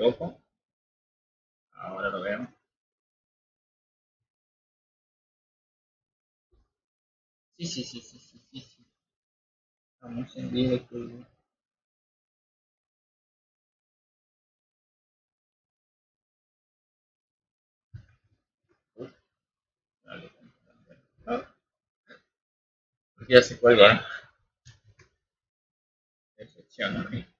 equivoco. Ahora lo veo. Sí, sí, sí, sí, sí, sí. sí. Estamos en directo. Ah, ya se cuelga. ¿eh?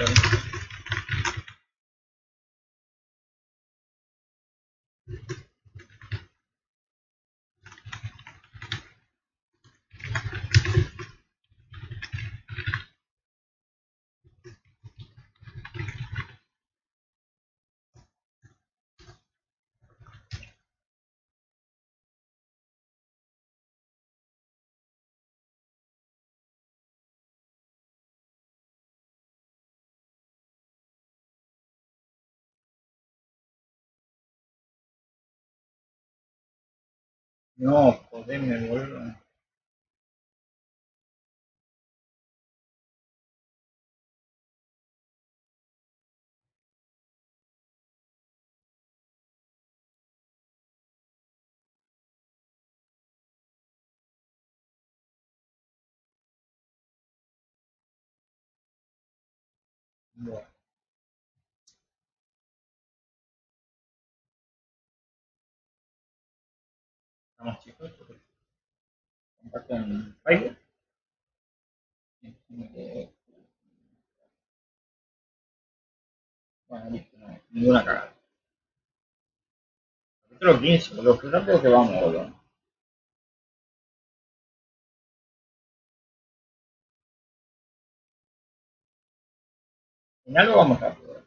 aquí. No, joder, me vuelvo. Bueno, Comparto en Facebook. Bueno, listo, no, ninguna cagada. Capítulo 15, boludo, qué rápido que vamos, boludo. En algo vamos rápido.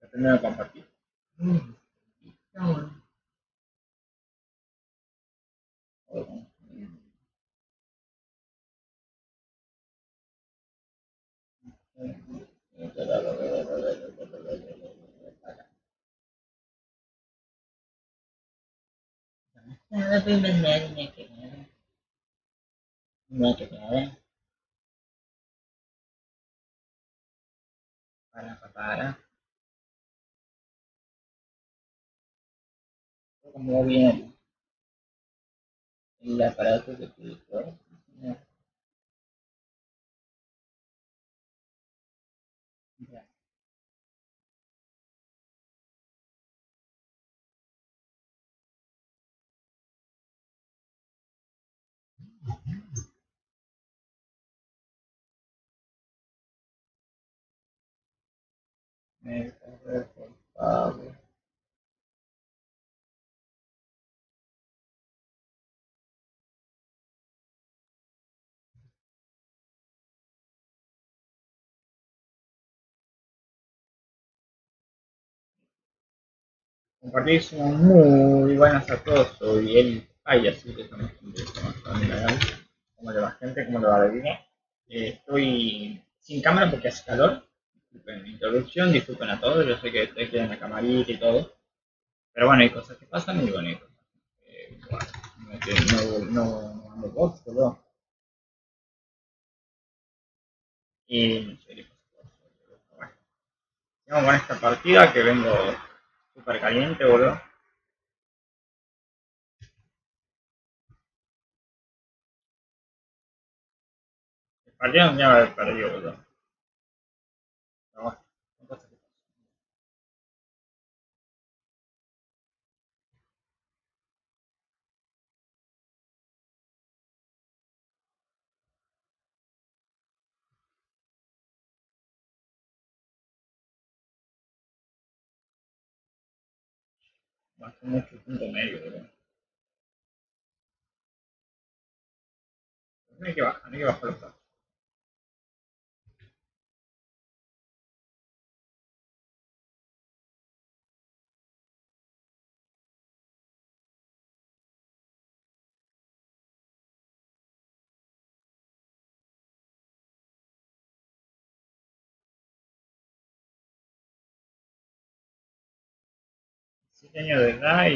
La primera compartir. Mm, No one. நல்ல போய் மரியாதை நினைக்கிறேன் நினைக்கிறேன் para para bien el aparato que utilizó. Ya. Me por favor. Compartir somos muy buenas a todos. Soy el Ay, así que estamos familiar. ¿Cómo le va gente? ¿Cómo le va la vida? Eh, estoy sin cámara porque hace calor. Disculpen mi introducción, disculpen a todos. Yo sé que ustedes quieren la camarita y todo. Pero bueno, hay cosas que pasan y bueno, hay cosas. Eh, bueno, no, no, no, ando bots, boludo. Y no sé qué pasa. Bueno, sigamos con esta partida que vengo súper caliente, boludo. El partido no ya va a haber perdido, boludo. Bajó mucho el punto medio, boludo. No hay que bajar, no que los datos. Años de edad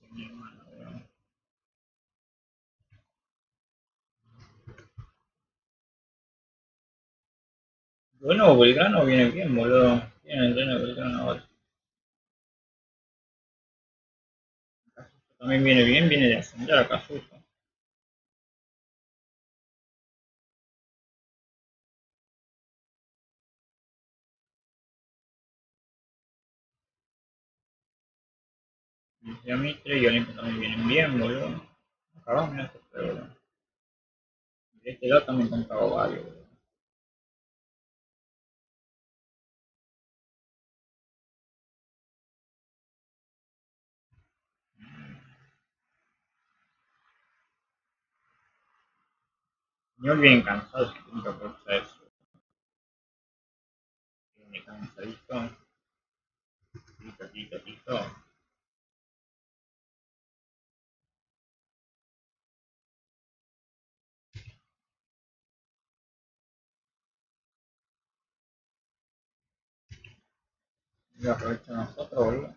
Sí, mi hermano. Bueno, Belgrano viene bien, boludo. Tiene el de Belgrano ahora. También viene bien, viene de ascender a Casuso. Y a Mitre y Olimpia también vienen bien, boludo. Acabamos en estos tres, boludo. Y este lado también contaba varios, boludo. Yo bien cansado, si nunca por eso. Viene cansadito. Tito, tito, tito. Y aprovecho nosotros, boludo.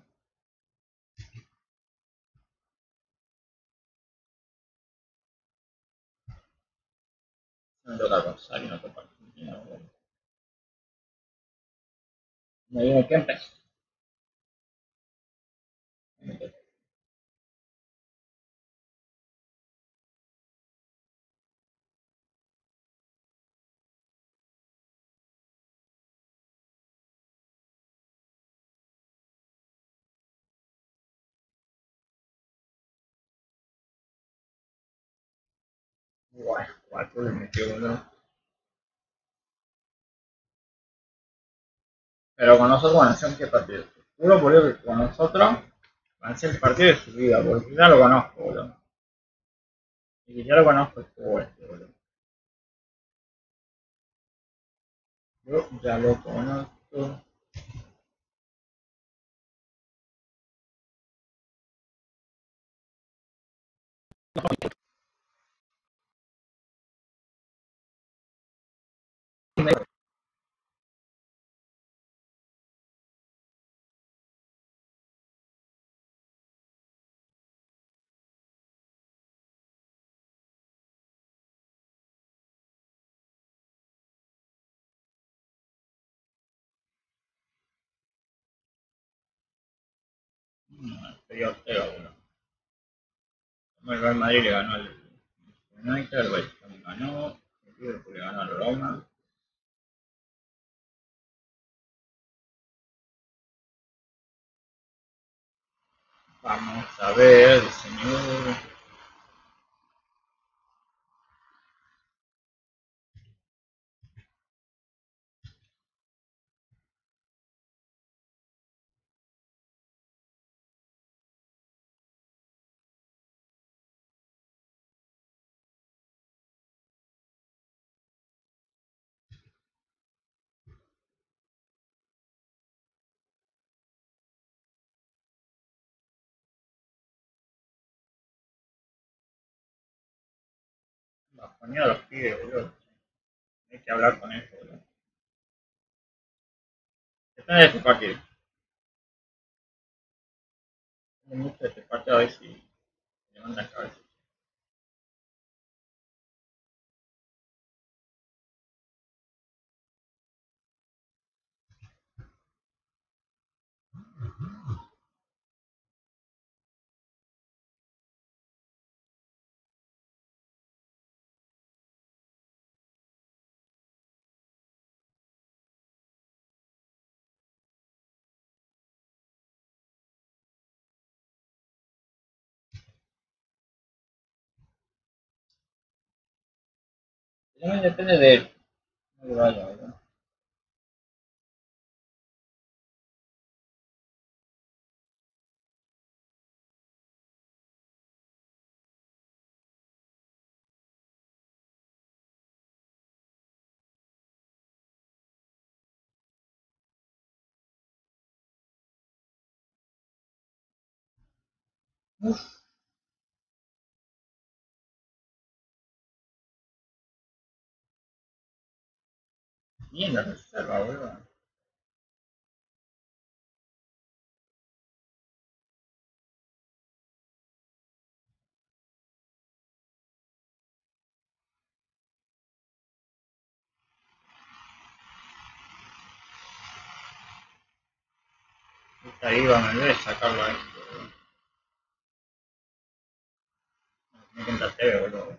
Me toca Rosario, no boludo. Me viene Kempes. Me Guay, cuatro le metió, boludo. Pero con nosotros ser qué partido. Juro, boludo, que con nosotros van a ser el partido de su vida, porque ya lo conozco, boludo. Y ya lo conozco este, boludo. Yo ya lo conozco. Boludo. Como el Real Madrid le ganó al United, el West Ham ganó, el Liverpool le ganó al Roma. Vamos a ver, señor. A los pibes, boludo. Hay que hablar con ellos, boludo. Están en este partido. Tengo mucho de este partido a ver si levantan cabeza. También depende de él. No. Reserva, boludo. Esta iba me debe sacarlo a esto. Me boludo.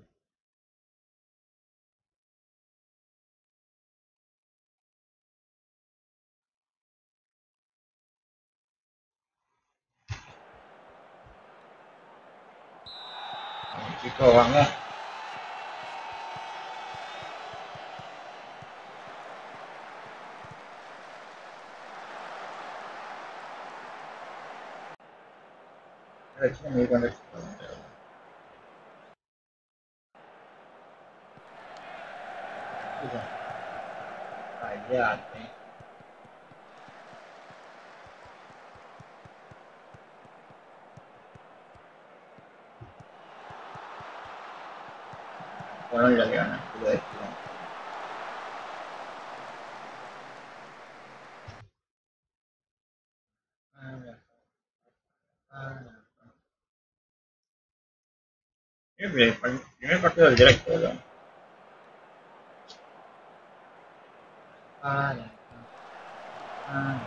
mí me quería retirar, pero claro. Vamos, chicos, vamos. Ahora sí me di cuenta que se puede meter. Ganas, tú lo decís. Siempre, primer partido del directo, ¿verdad? Vale. Ah.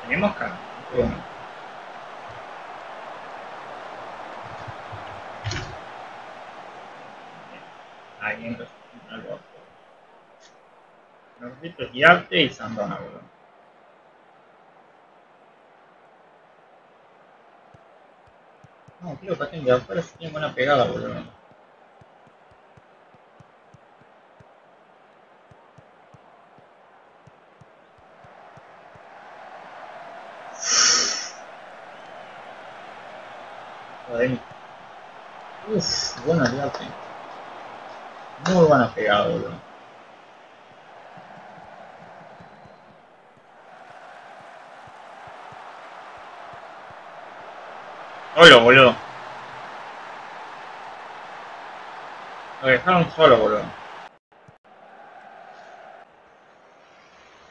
Tenemos cara. Entonces, algo. Y. No, tío, buena pegada, boludo. Joder. Uff, buena girarte. Muy buena pegada, boludo. Solo, boludo. Lo dejaron solo, boludo.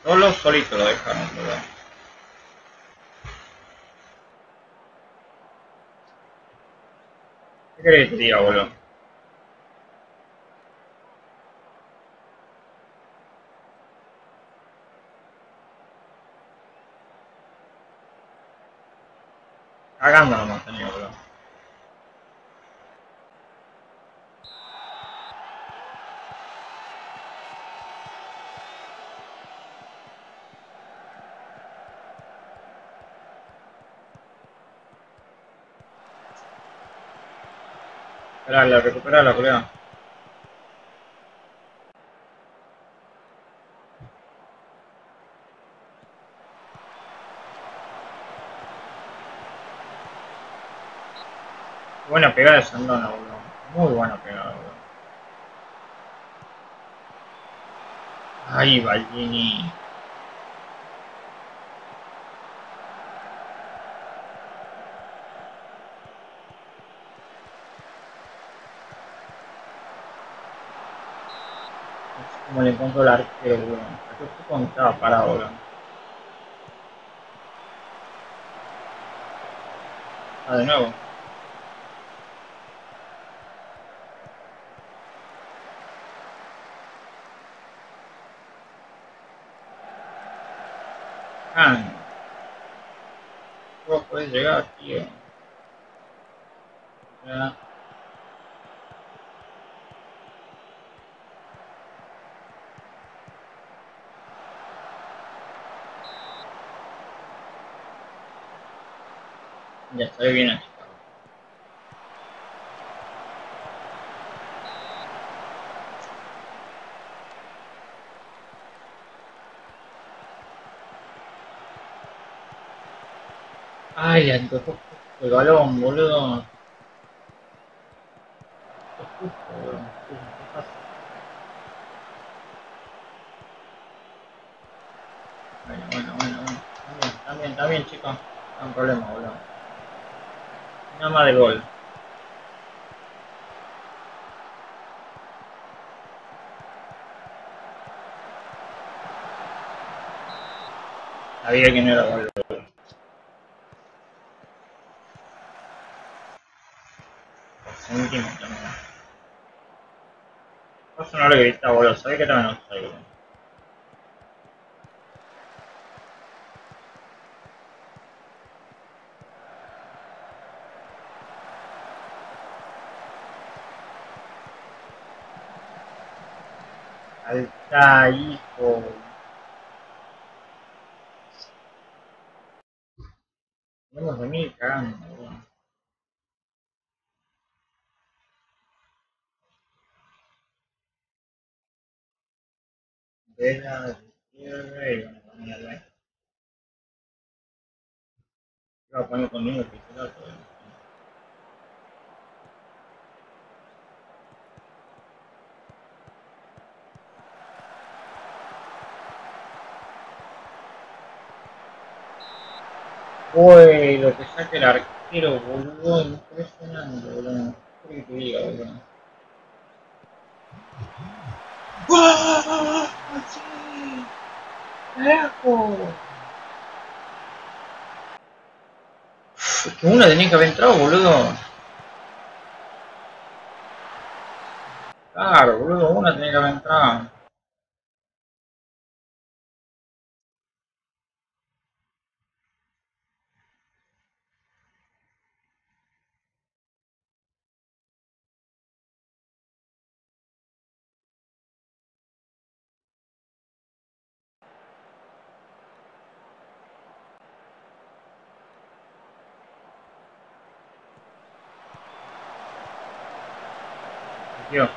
Solo, solito lo dejaron, boludo. ¿Qué te diga, boludo? Cagando nomás tenía, boludo. Recuperala, recuperala, boludo. Buena pegada de Sandona, boludo. Muy buena pegada, boludo. Ay, Baldini. No cómo le encuentro el arquero, estoy cuando estaba parado, boludo. Ah, de nuevo. Ah. Vos podés llegar, tío. Ya. Ya Ay, tocó el balón, boludo. Justo, boludo. ¿Qué pasa? Bueno, bueno, bueno, bueno. Está bien, está bien, está bien, chicos. No hay problema, boludo. Nada más de gol. Sabía que no era gol. Vos no boludo. Sabía que también no está boludo. Alta, hijo. Tenemos de mil cagando, boludo. Vela, de izquierda y bueno, vamos a ver. Iba a poner conmigo el titular, pero... Lo que saca el arquero, boludo, impresionante, boludo. ¿Qué te diga, boludo? ¡Sí! ¡Carajo! Es que una tenía que haber entrado, boludo. Claro, boludo, una tenía que haber entrado. Tío,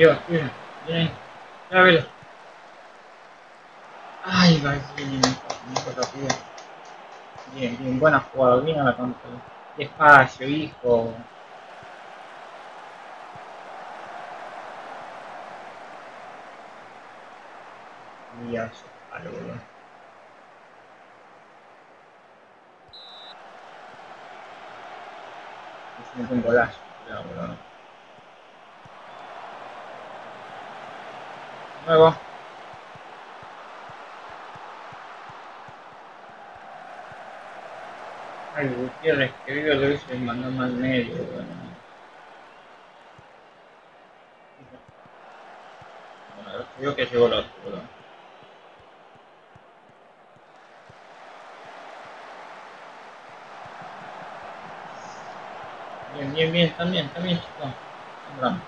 tío, escucha. Ven ahí. Ya, velo. Ay, va, bien, tío. Bien, bien, buena jugada, bien a la contra. Despacio, hijo. Dios, palo, boludo. Es un buen golazo, cuidado, boludo. Nuevo. Ay, Gutiérrez, que vive lo hizo y mandó mal medio. Bueno, yo que llegó otro, boludo. Bien, bien, bien, también, también, chicos. Vamos.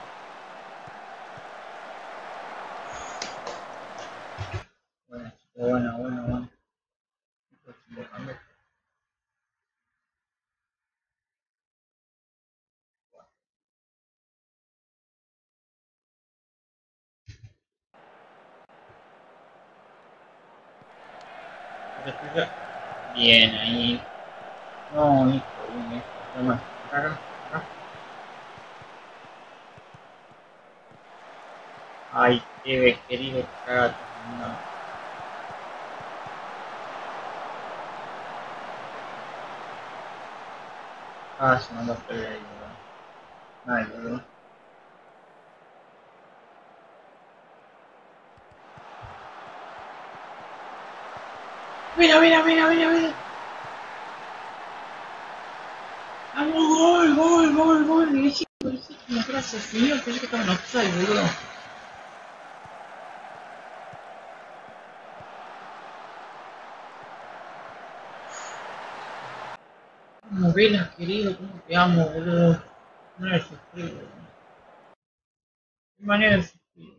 Bueno, chico, bueno, bueno, bueno. Dejando. Bien, ahí. No, hijo, bien, hijo. Toma, acá, acá. Ay, qué querido cagate. No. Ah, se mandó a perder ahí, boludo. Ay, boludo. Mira, mira, mira, mira, mira. Vamos. pasa, señor? Pensé que estaba en offside, boludo. Velas, querido, cómo te amo, boludo. No eres sufrir, boludo. Qué manera de sufrir.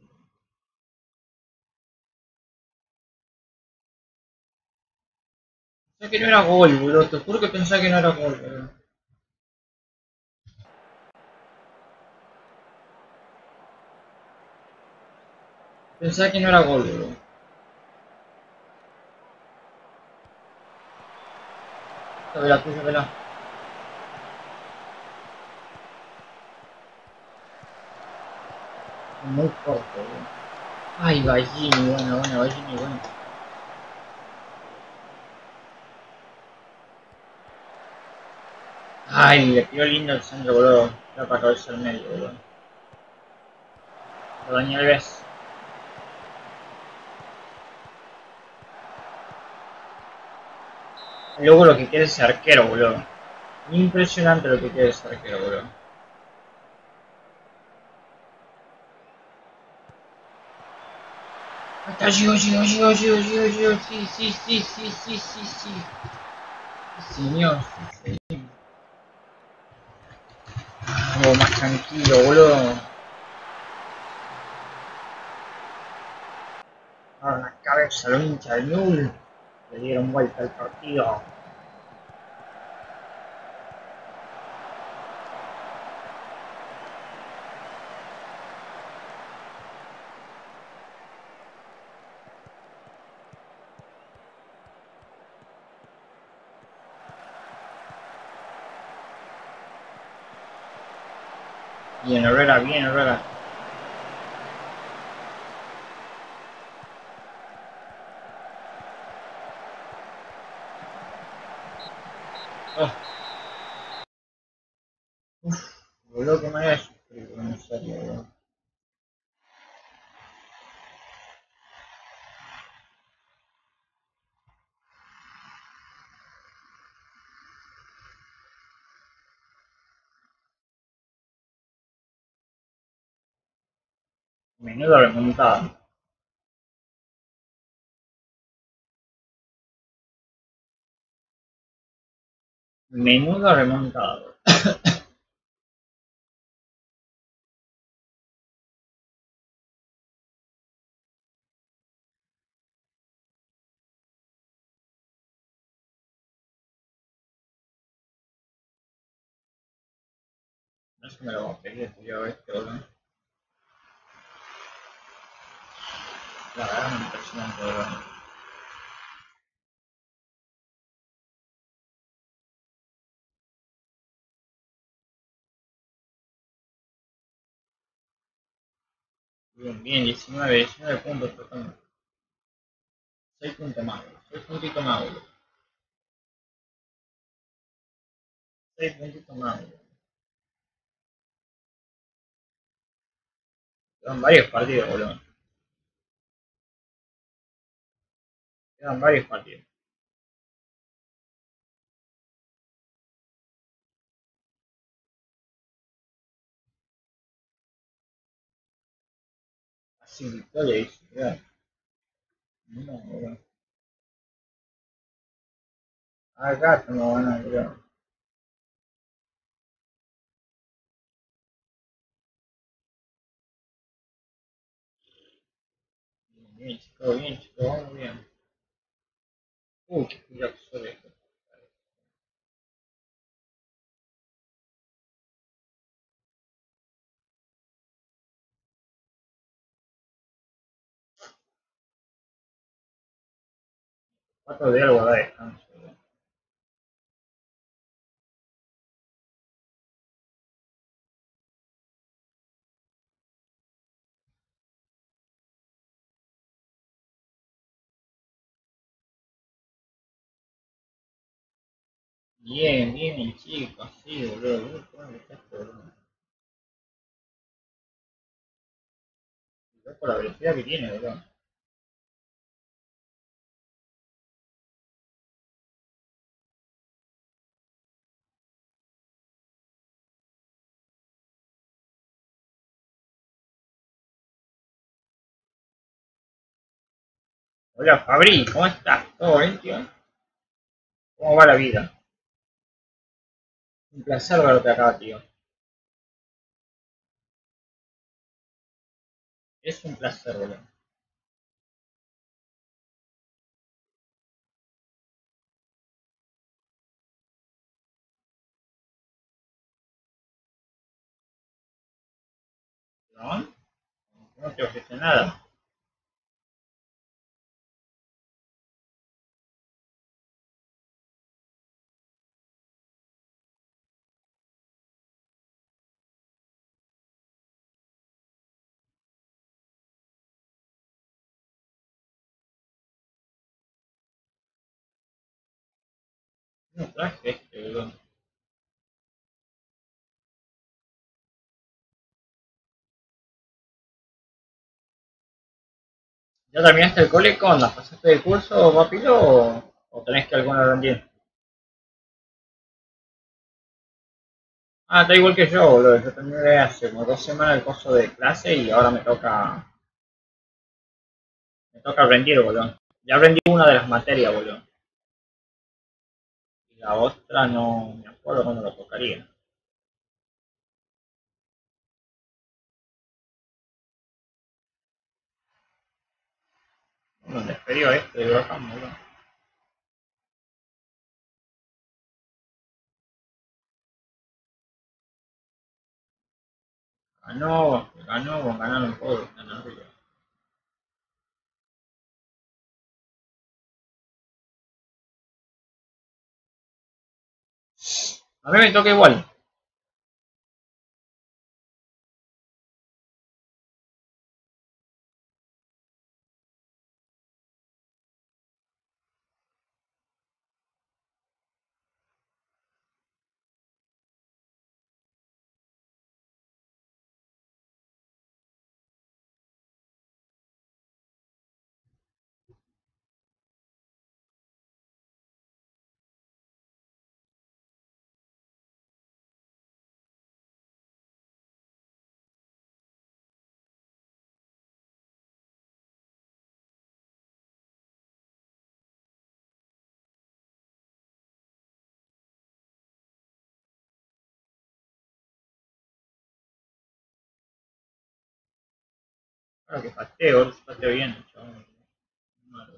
Pensé que no era gol, boludo. Te juro que pensé que no era gol, boludo. Pensaba que no era gol, boludo. Vela, tuya, vela. Muy corto, boludo. Ay, Ballini, bueno, bueno, Ballini, bueno. Ay, le tiró lindo el centro, boludo. Era para cabeza al medio, boludo. Lo dañó el vez. Luego lo que quiere es arquero, boludo. Impresionante lo que quiere ese arquero, boludo. Acá Gio, Gio, Gio, Gio, Gio, Gio, sí, sí, sí, sí, sí. Señor, sí, señor. Algo más tranquilo, boludo. Ahora la cabeza lo hincha el Nul. Le dieron vuelta al partido. Bien, Herrera, bien, Herrera. Oh. Uf, boludo, qué manera de sufrir, boludo, en serio, boludo. Remontada. Menuda remontada. No es que me lo boludo. La verdad es impresionante, boludo. Bien, bien, 19, 19 puntos tocando. 6 puntos más, boludo. 6 puntitos más, boludo. 6 puntitos más. Quedan varios partidos, boludo. Quedan varios partidos. Así, victoria, dice. cuidado. No, boludo. Acá estamos ganando, boludo. Bien, bien, chicos, bien, chicos, vamos bien. Uy, qué cuidado que soy esto. Cuatro de algo da descanso, Bien, bien, chico, así, boludo. ¿Cómo le estás boludo? por la velocidad que tiene, boludo. Hola Fabri, ¿cómo estás? ¿Todo bien, tío? ¿Cómo va la vida? Un placer verte acá, tío. Es un placer, boludo. ¿No? No te ofrece nada. No traje este, boludo. ¿Ya terminaste el cole? ¿Qué onda? ¿Pasaste de curso rápido o, o tenés que alguna rendir? Ah, está igual que yo, boludo. Yo terminé hace como dos semanas el curso de clase y ahora me toca. Me toca rendir, boludo. Ya aprendí una de las materias, boludo. La otra no me acuerdo cuándo lo tocaría. Bueno, despedido este de Graham. Ganó, ganó, ganaron todos, ganaron A mí me toca igual. Claro que pateo, pateo bien, chabón. Malo.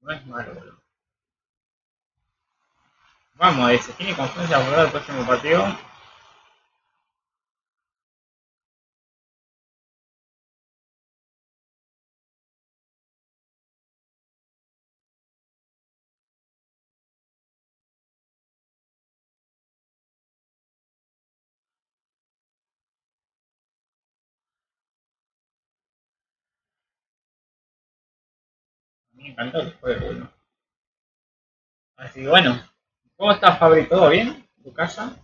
No es malo, boludo. Vamos, dice, ¿tiene confianza jugar el próximo partido? Encantó el juego, boludo. Así que bueno, ¿cómo estás, Fabri? ¿Todo bien? ¿Tu casa?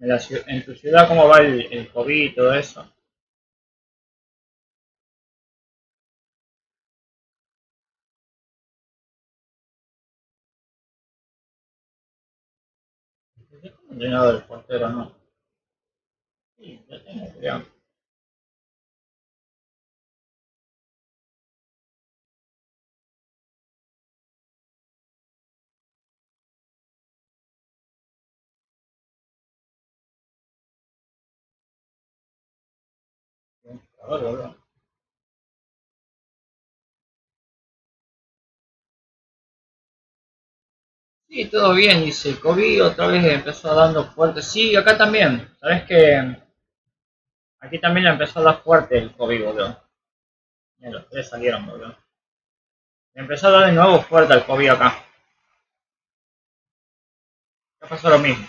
¿En, tu ciudad cómo va el, el COVID y todo eso? ¿Es como entrenador del portero no? Sí, ya tengo, creo. Boludo. Sí, todo bien, dice. COVID otra vez empezó dando fuerte. Sí, acá también. ¿Sabes que Aquí también empezó a dar fuerte el COVID, boludo. Los tres salieron, boludo. Empezó a dar de nuevo fuerte el COVID acá. Ya pasó lo mismo.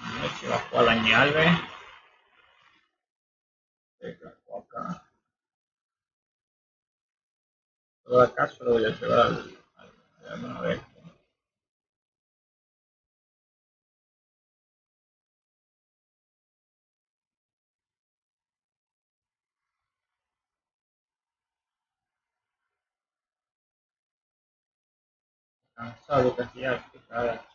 A ver si va a jugar Alves. Jugó acá. Todo acá solo voy a llevar al, al, al de este. Cansado Díaz, que cagada.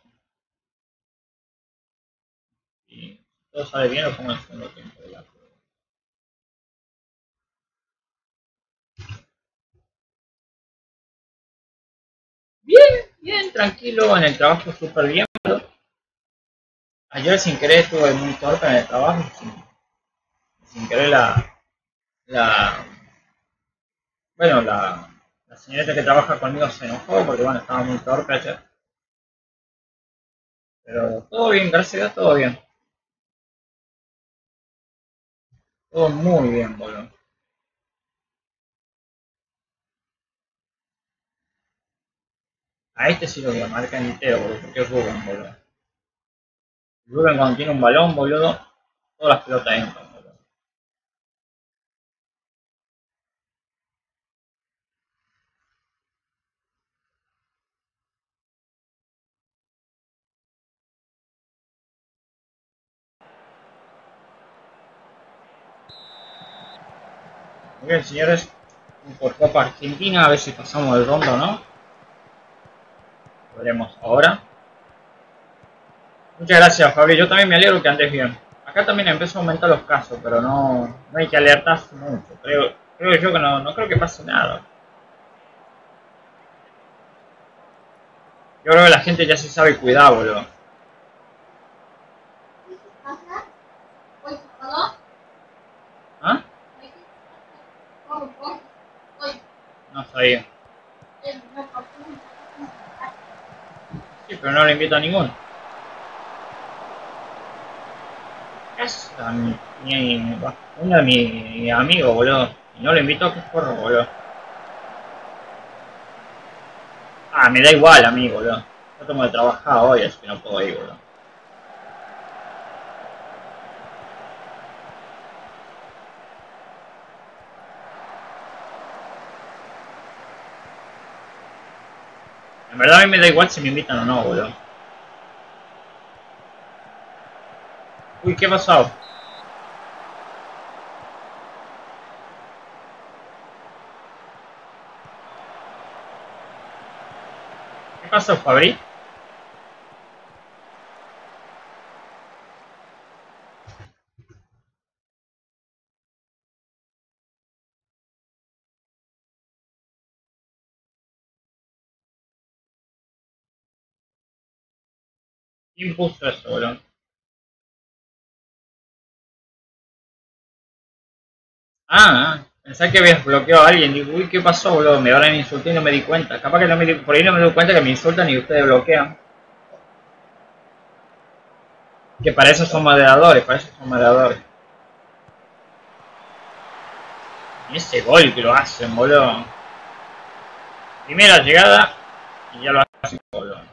Y si todo sale bien, lo pongo en segundo tiempo de la bien, tranquilo, en el trabajo súper bien. Ayer sin querer estuve muy torpe en el trabajo, sin, querer la, la, bueno, la, la señorita que trabaja conmigo se enojó porque bueno, estaba muy torpe ayer. Pero todo bien, gracias todo bien. Todo muy bien, boludo. A este sí lo voy a marcar entero, boludo, porque es Rubén, boludo. Rubén cuando tiene un balón, boludo, todas las pelotas entran, boludo. Muy bien, señores, por Copa Argentina, a ver si pasamos el rondo no. Veremos ahora. Muchas gracias, Fabio. Yo también me alegro que andes bien. Acá también empezó a aumentar los casos, pero no, no hay que alertarse mucho. Creo, creo yo que no, no creo que pase nada. Yo creo que la gente ya se sabe cuidar, boludo. ¿Ah? No sabía. Pero no le invito a ninguno. Es a mi, mi- uno de mis amigos, boludo. Y no lo invito a que porro, boludo. Ah, me da igual a mí, boludo. Yo tengo de trabajar hoy, así que no puedo ir, boludo. Verdad a mí me da igual si me invitan o no, boludo. Uy, ¿qué pasó? ¿Qué pasó, Fabri? ¿Quién puso eso, boludo? Ah, pensé que habías bloqueado a alguien. Digo, uy, ¿qué pasó, boludo? Me habrán insultado y no me di cuenta. Capaz que no me di, por ahí no me doy cuenta que me insultan y ustedes bloquean. Que para eso son moderadores, para eso son moderadores. Y ese gol que lo hacen, boludo. Primera llegada y ya lo hacen, boludo.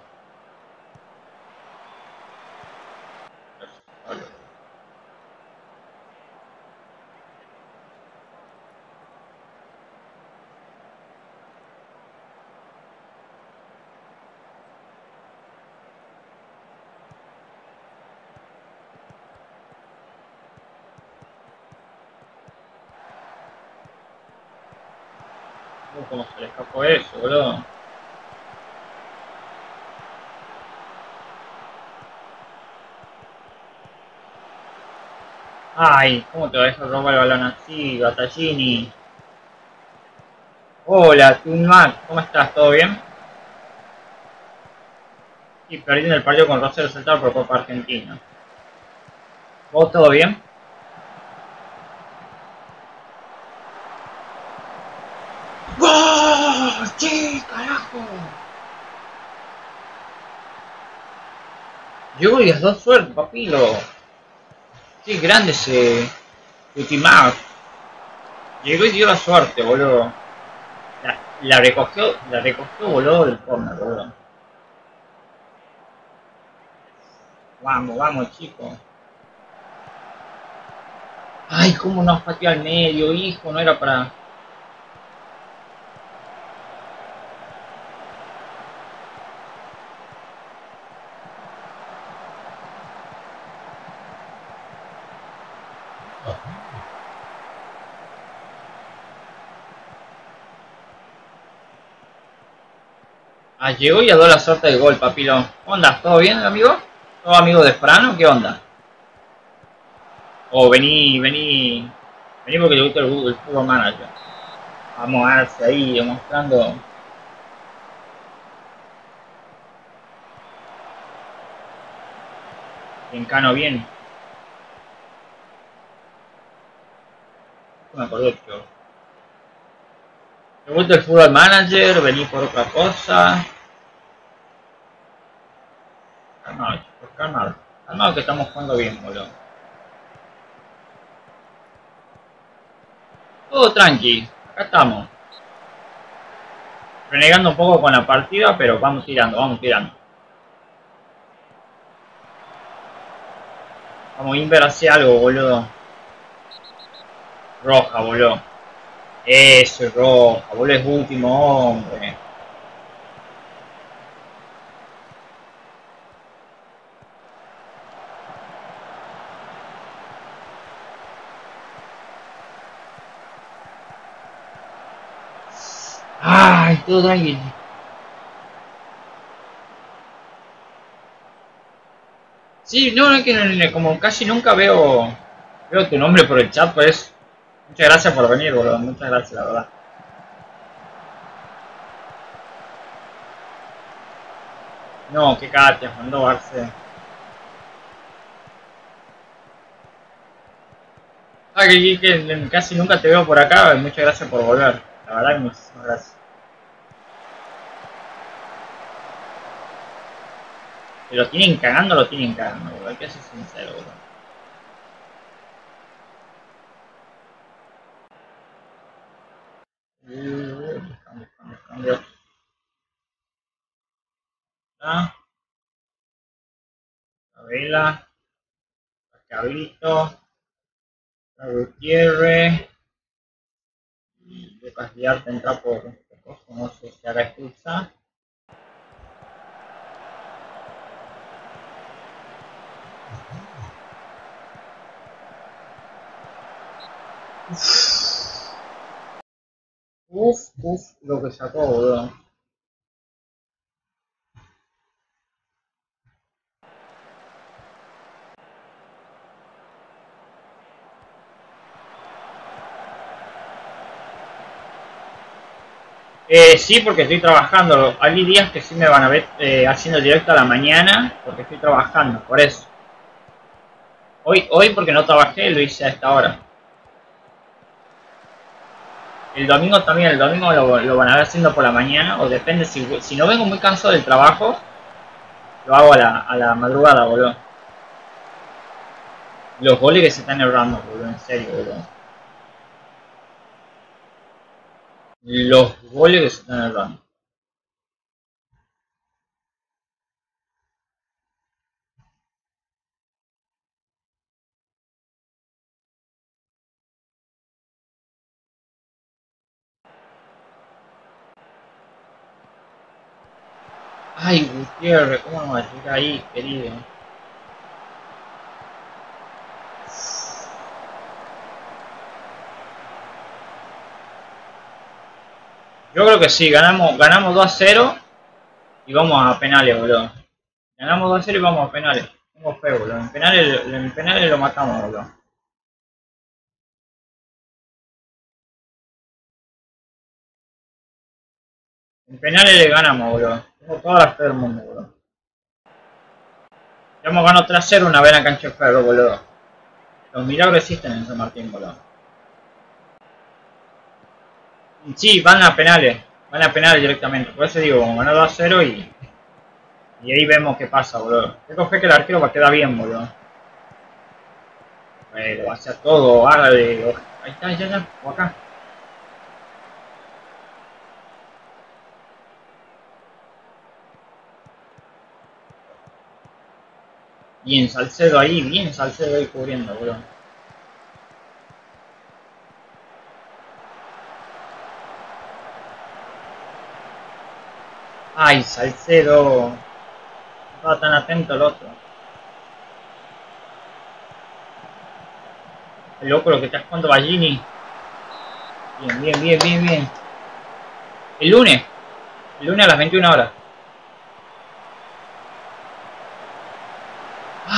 Uh, ¿Cómo se le escapó eso, boludo? Ay, ¿cómo te vas a robar el balón así, Battaglini? Hola, Tunmac, ¿cómo estás? ¿Todo bien? Y perdiendo el partido con Rosario Central por Copa Argentina. ¿Vos todo bien? ¡Gol! ¡Sí, carajo! Llegó y las dos suerte, papilo. Grande ese Ultimar. Llegó y dio la suerte, boludo. La, la recogió, la recogió, boludo, del corner, boludo. Vamos, vamos, chicos. Ay, cómo nos pateó al medio, hijo, no era para... Ah, llegó y dado la suerte de gol, papilón. ¿Onda? ¿Todo bien, amigo? ¿Todo amigo de Frano? ¿Qué onda? Oh, vení, vení. Vení porque le gusta el, el fútbol manager. Vamos a darse ahí demostrando. Encano bien. Me acordé, tío. Me gusta el fútbol manager, vení por otra cosa. Calmado, chicos, calmado. Calmado que estamos jugando bien, boludo. Todo tranqui, acá estamos. Renegando un poco con la partida, pero vamos tirando, vamos tirando. Vamos, Inver hacia algo, boludo. Roja, boludo. Eso es roja, boludo, es último hombre. Ay, todo tranquilo. Sí, no, es que como casi nunca veo veo tu nombre por el chat, pues. Muchas gracias por venir, boludo. Muchas gracias, la verdad. No, qué te mandó Barce. Ah, que, que, casi nunca te veo por acá. Muchas gracias por volver. La verdad, muchísimas gracias. lo tienen cagando, lo tienen cagando, boludo. Hay que ser sincero, boludo. Cambio, cambio, cambio. Ah. Vela. Cabrito. Gutiérrez. Y Lucas Díaz entra por no sé si. Uf, uf, lo que sacó, boludo. Eh, sí, porque estoy trabajando. Hay días que sí me van a ver eh, haciendo directo a la mañana, porque estoy trabajando, por eso. Hoy, hoy porque no trabajé, lo hice a esta hora. El domingo también, el domingo lo, van a ver haciendo por la mañana, o depende, si, si no vengo muy cansado del trabajo, lo hago a la, a la madrugada, boludo. Los goles que se están errando, boludo, en serio, boludo. Los goles que se están errando. Ay, Gutiérrez, ¿cómo no va a llegar ahí, querido? Yo creo que sí, ganamos, ganamos 2 a 0 y vamos a penales, boludo. Ganamos 2 a 0 y vamos a penales. Tengo fe, boludo. En penales, en penales lo matamos, boludo. En penales le ganamos, boludo. Tengo todas las del mundo, boludo. Ya hemos ganado 3-0 una vez en cancha de boludo. Los milagros existen en San Martín, boludo. Sí, van a penales. Van a penales directamente. Por eso digo, ganado 2 0 y. Y ahí vemos qué pasa, boludo. Tengo fe que el arquero va a quedar bien, boludo. Bueno, va a hacer todo, hágale. Ahí está, ya, ya, o acá. Bien Salcedo ahí, bien Salcedo ahí cubriendo, boludo. Ay, Salcedo. Estaba tan atento el otro. El loco lo que estás jugando Ballini. Bien, bien, bien, bien, bien. El lunes. El lunes a las 21 horas.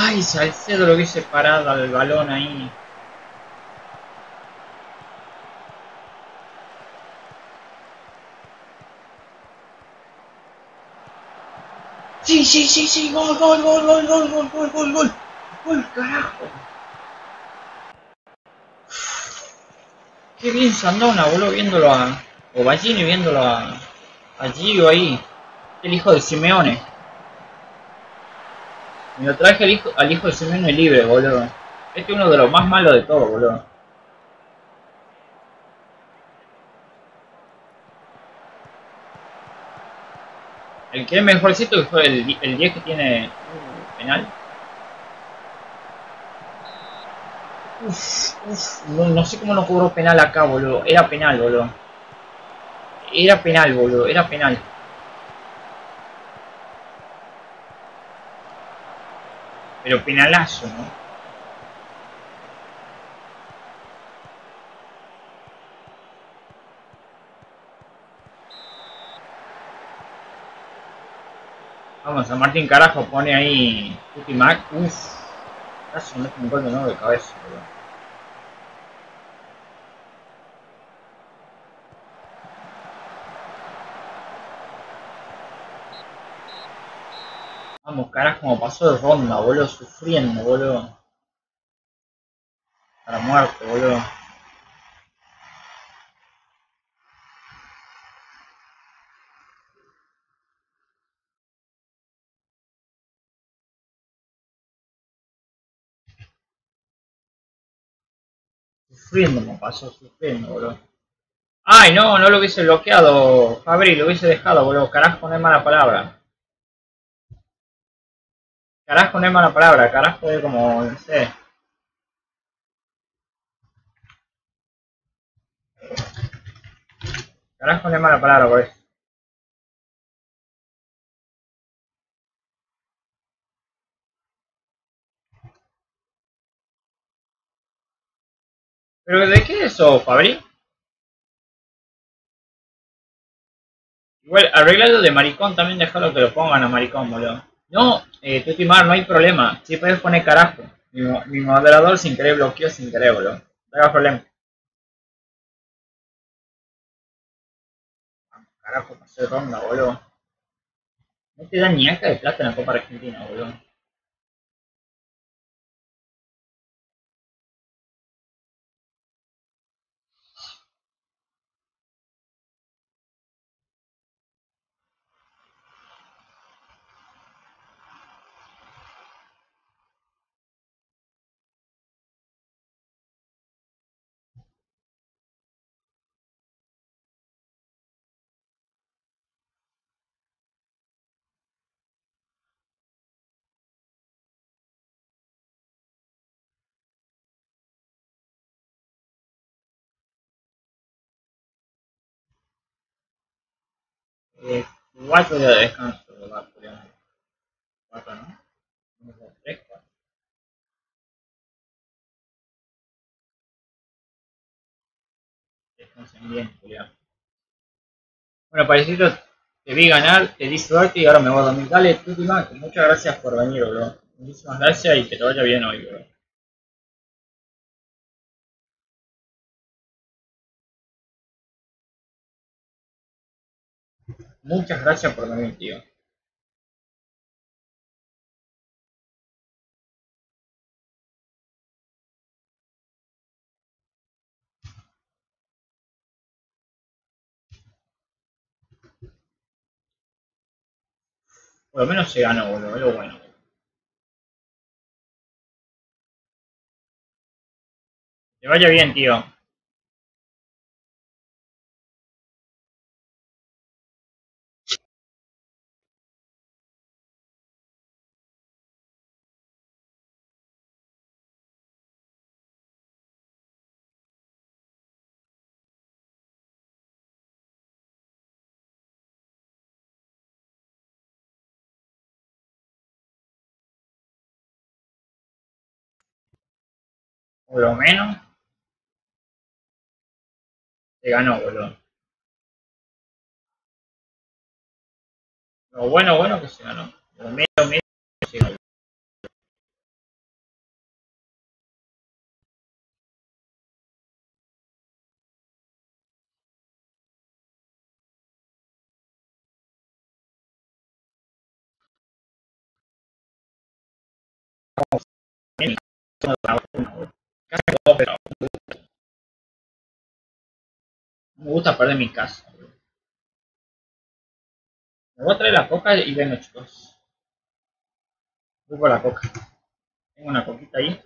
Ay, Salcedo lo hubiese parado al balón ahí. Sí, sí, sí, sí, gol, gol, gol, gol, gol, gol, gol, gol, gol. ¡Uy, carajo! Qué bien Sandona, boludo, viéndolo a... O Ballini viéndolo a... A Gio ahí. El hijo de Simeone. Me lo traje al hijo, al hijo de Simeone libre, boludo. Este es uno de los más malos de todos, boludo. El que es mejorcito fue el, el 10 que tiene uh, penal. Uf, uf, no, no, sé cómo no cobró penal acá, boludo. Era penal, boludo. Era penal, boludo. Era penal. Pero penalazo, ¿no? Vamos, a Martín Carajo pone ahí Tutti Mac. Uff. Casi me mete un gol de nuevo de cabeza, boludo. Vamos, carajo, como pasó de ronda, boludo, sufriendo, boludo. Para muerte, boludo. Sufriendo me pasó, sufriendo, boludo. Ay, no, no lo hubiese bloqueado, Fabri, lo hubiese dejado, boludo. Carajo, no es mala palabra. Carajo no es mala palabra, carajo es como, no sé. Carajo no es mala palabra por eso. ¿Pero de qué es eso, Fabri? Igual, arreglado de maricón también déjalo que lo pongan a maricón, boludo. No, eh, Tutimar, no hay problema. Sí puedes poner carajo. Mi, mi moderador sin querer bloqueó sin querer, boludo. No hay problema. Carajo, pasé ronda, boludo. No te dan ni acá de plata en la Copa Argentina, boludo. Eh, días de descanso, ¿verdad? Cuatro, ¿no? Descansen bien, Julián. Bueno, parecido, te vi ganar, te di suerte y ahora me voy a dormir. Dale, Tutimar, muchas gracias por venir, boludo. Muchísimas gracias y que te vaya bien hoy, boludo. Muchas gracias por venir, tío. Por lo menos se ganó, boludo, es lo bueno. Que vaya bien, tío. Por lo menos se ganó, boludo. Lo bueno, bueno que se ganó. Lo medio, medio que se ganó. Me gusta perder mi casa. Me voy a traer la coca y vengo chicos. Por la coca. Tengo una coquita ahí.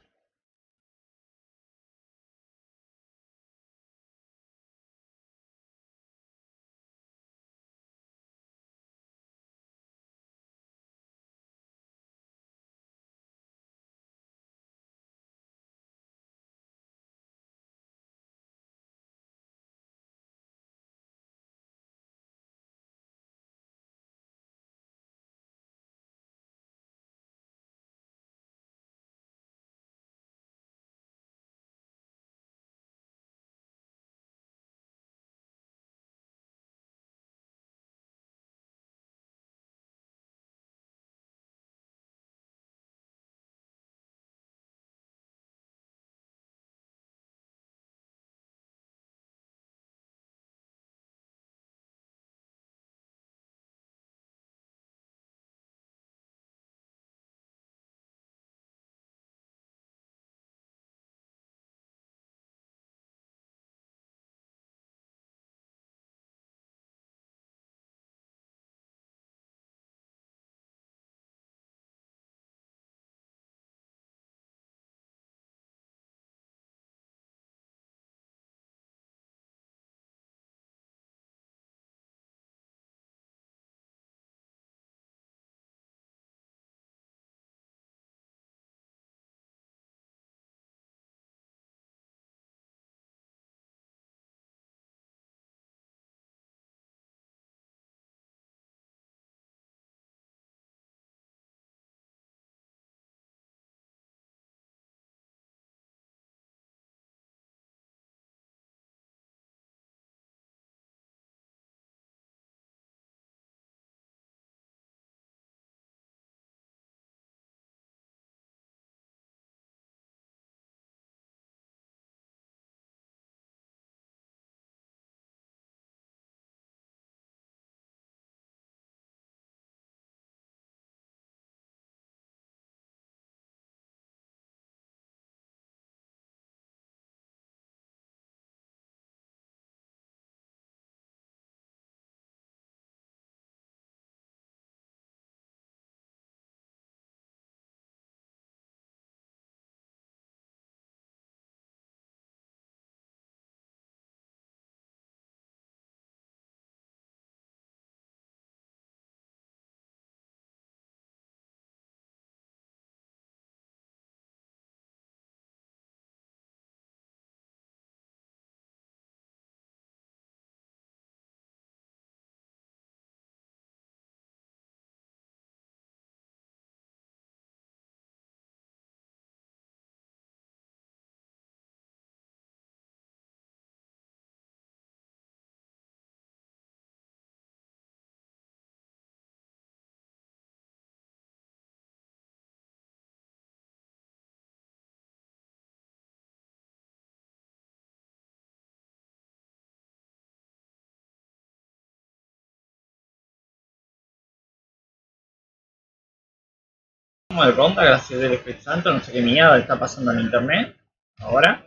De ronda gracias del Espíritu Santo. No sé qué mierda está pasando en internet ahora.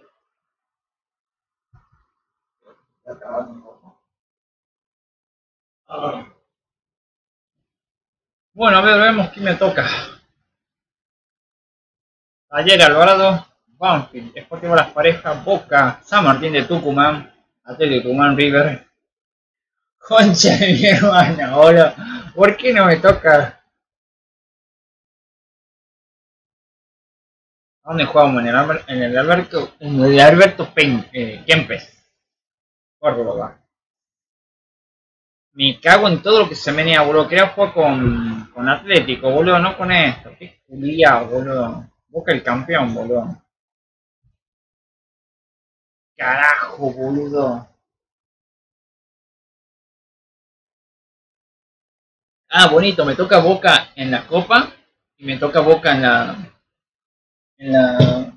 Bueno, a ver, vemos quién me toca. Ayer Alvarado, Banfield, Deportivo Las Parejas, Boca, San Martín de Tucumán, Atlético Tucumán River. Concha de mi hermana, ahora, ¿por qué no me toca ¿Dónde jugamos? En el, en el Alberto, en el Alberto Pen, eh, Kempes. Córdoba. Me cago en todo lo que se menea, boludo. Quería jugar con, con Atlético, boludo, no con esto. Qué culiado, boludo. Busca el campeón, boludo. Carajo, boludo. Ah, bonito, me toca Boca en la Copa y me toca Boca en la en la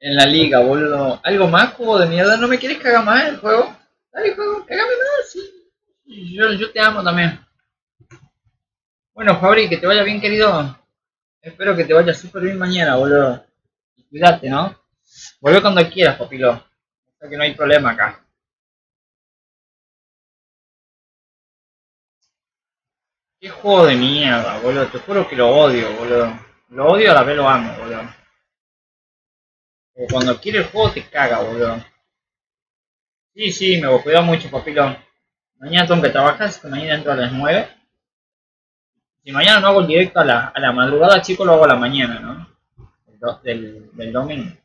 en la liga, boludo. ¿Algo más, juego de mierda? ¿No me quieres cagar más el juego? Dale, juego, cagame más, sí. Yo, yo te amo también. Bueno, Fabri, que te vaya bien, querido. Espero que te vaya súper bien mañana, boludo. Cuídate, ¿no? Vuelve cuando quieras, papilo. O sea que no hay problema acá. Qué juego de mierda, boludo. Te juro que lo odio, boludo. Lo odio a la vez lo amo, boludo. O cuando quiere el juego te caga, boludo. Sí, sí, me cuidado mucho, papilo. Mañana tengo que trabajar, que mañana entro a las 9. Si mañana no hago el directo a la, a la madrugada, chico, lo hago a la mañana, ¿no? Del, del domingo.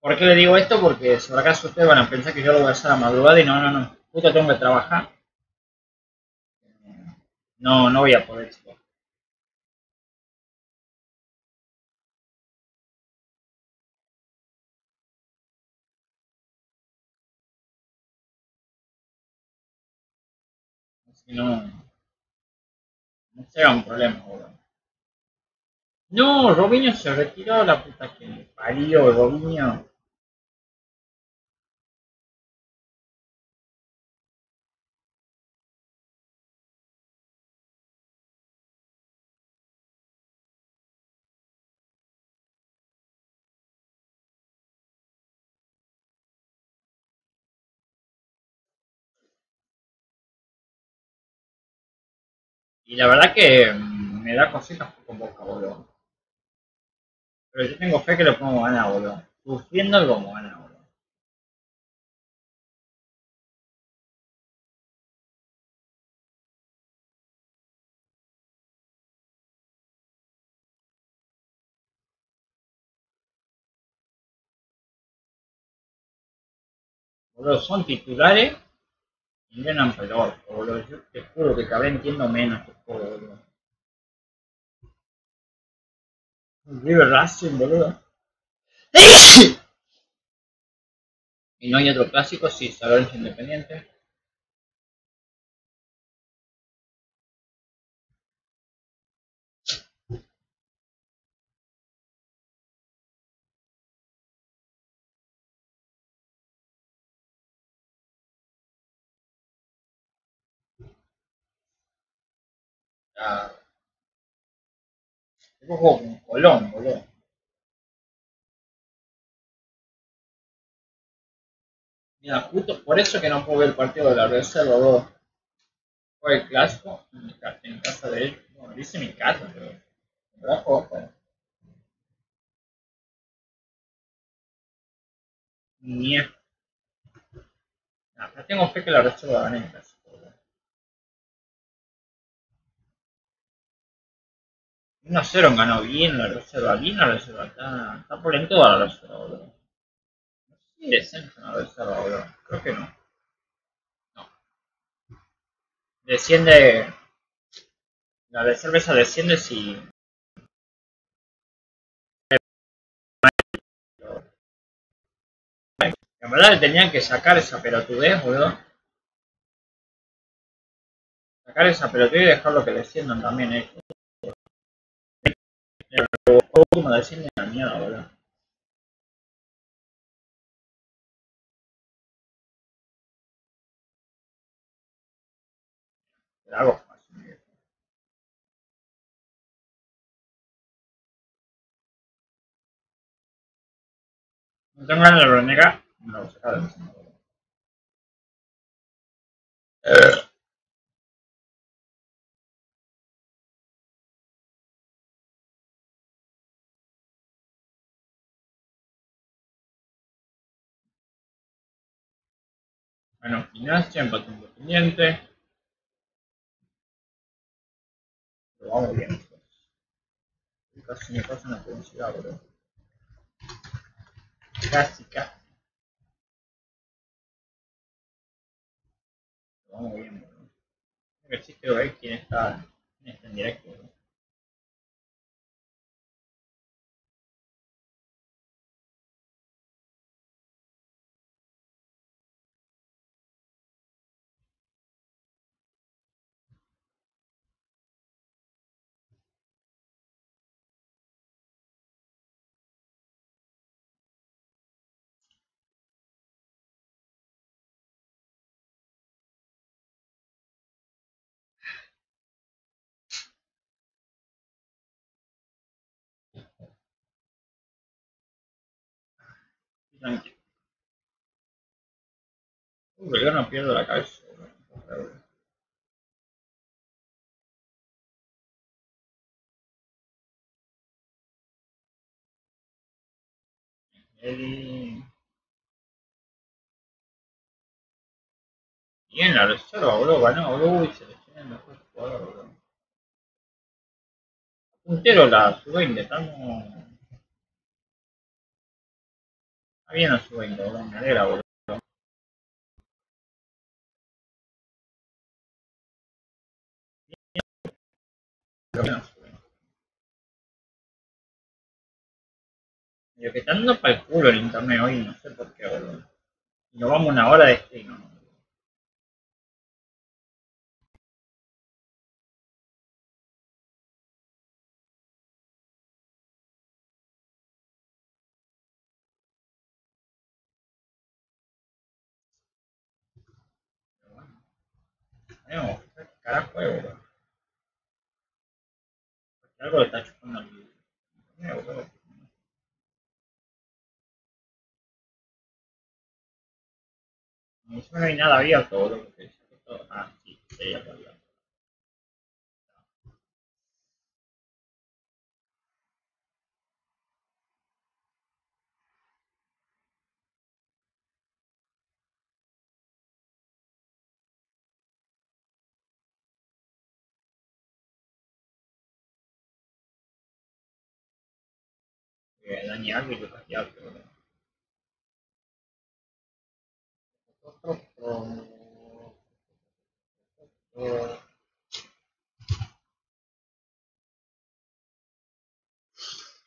¿Por qué le digo esto? Porque sobre acaso ustedes van a pensar que yo lo voy a hacer a madrugada y no, no, no. Justo tengo que trabajar. No, no voy a poder, no, no será un problema, boludo. No, Robinho se retiró la puta que me parió, Robinho. Y la verdad que mm, me da cositas con boca, boludo. Pero yo tengo fe que lo podemos ganar, boludo. Sufriendo el como ganar, boludo. Boludo, son titulares y ganan peor, boludo. Yo te juro que cada vez entiendo menos este juego, boludo. River Racing, boludo. Y no hay otro clásico, sí, San Lorenzo Independiente. Ah. Yo juego con Colón, boludo. Mira, justo por eso que no puedo ver el partido de la reserva, boludo. Fue el clásico en mi casa en casa de él. Bueno, dice mi casa, pero. Me trajo, afuera. Ni. Nah, no tengo fe que la reserva va a gane en casa. 1 0 ganó bien la reserva, bien la reserva, está, está polentoda la reserva, boludo. No sé si descenso la reserva, boludo, creo que no. No. Desciende. La de cerveza desciende si. En verdad le tenían que sacar esa pelotudez, boludo. Sacar esa pelotudez y dejarlo que desciendan también ellos. El último desciende a la mierda. Pero hago fácil. No tengo de me a sacar de Bueno, gimnasia, empate independiente. Pero vamos bien, chicos. Casi me pasa una publicidad, boludo. Casi, casi. Pero vamos bien, boludo. Creo que sí quiero ver quién está, en directo, boludo. Uy, yo no pierdo la cabeza. El... Bien la reserva, boludo, ganó, boludo, y se le mejor jugador. Puntero la sub-20, estamos... Bien la sub-20, boludo, me alegra, boludo. Pero bien la sub-20. Medio que está dando para el culo el internet hoy, no sé por qué, boludo. Y nos vamos una hora de stream, ¿no? ¿Qué carajo? Porque algo le está chupando internet, boludo. No hay nada abierto, boludo. Ah, sí, sí, ya abierto. Eh, Dani Alves y Lucas Diallo, boludo.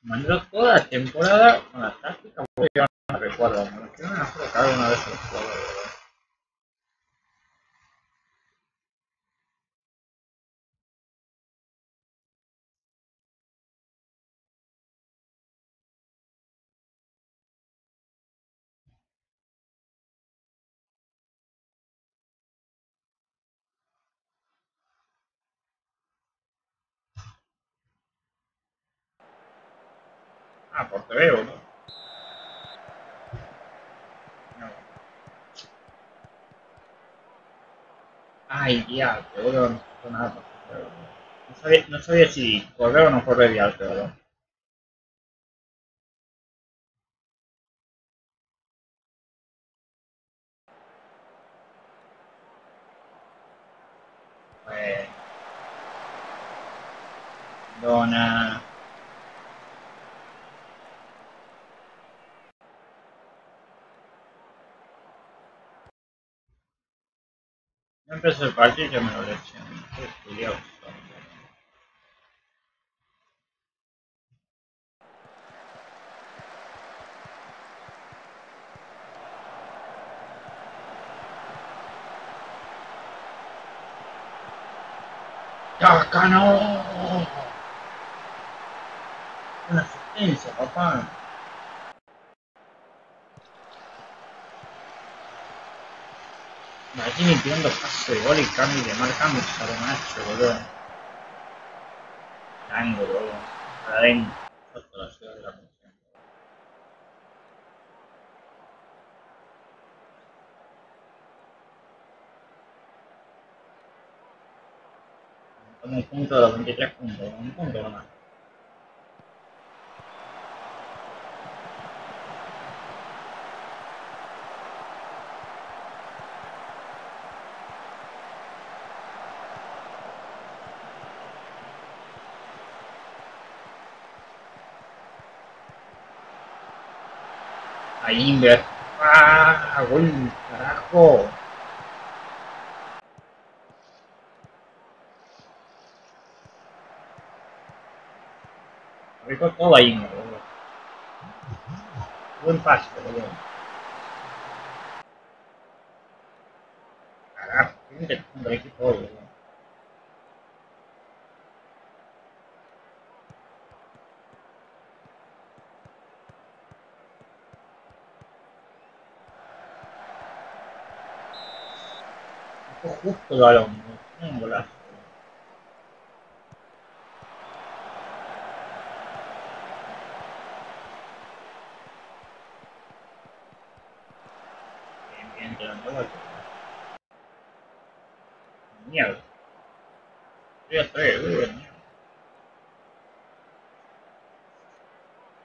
Mandó toda la temporada con la táctica, porque yo no recuerdo, me quedó una vez en el por TV, boludo. No. Ay, diarte, boludo, no pasó nada. No sabía, no sabía si correr o no correr diarte, boludo. Bueno. Dona. No empezó el partido y ya me lo lesioné. Qué culiao que son, boludo. ¡Caca, no! Una asistencia, papá. Martini de gol y cambio de marcando Macho, boludo. Tango, boludo. Adentro. Estamos un punto de los 23 puntos. Un punto nomás. Ahí. ¡Ah! ¡Gol! ¡Carajo! Rico todo ahí. Buen pase, boludo. Carajo, tiene que un buen equipo hoy, boludo. Fue justo el balón, boludo. Un golazo. boludo. gente dando vueltas. Mierda. Yo ya estoy, uy, mierda.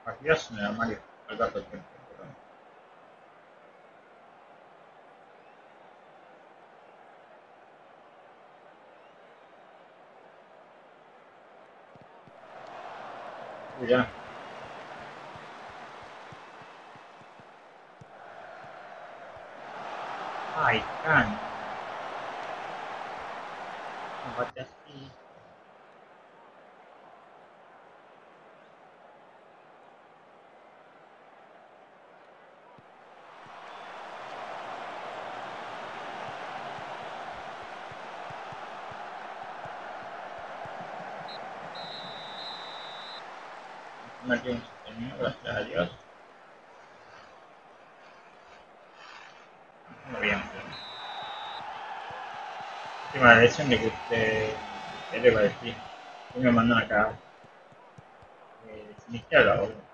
Aquí ya se me da mal al gato el tiempo. pero- Uy, ya. Ay, can. No bate así. Metí un sostenido, gracias a Dios. Bien. Última lesión de que usted, ¿qué le va a decir? Que me mandan acá. Eh, sin izquierda, boludo.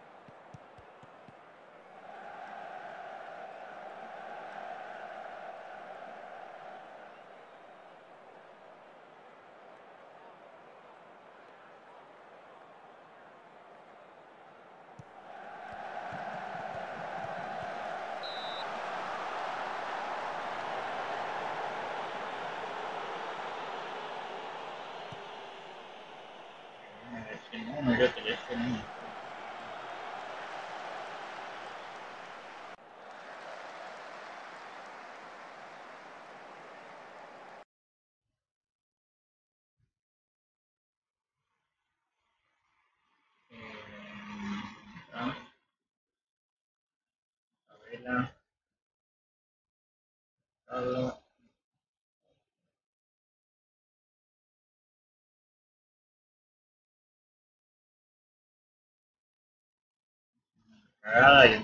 Carolina alone. Carolina.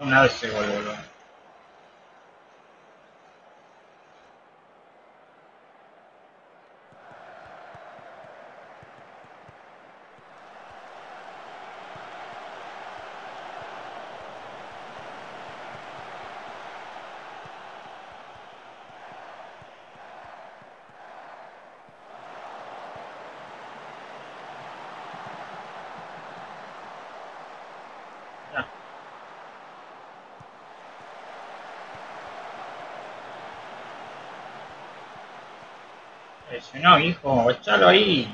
Una vez se vuelve, no, hijo, échalo ahí.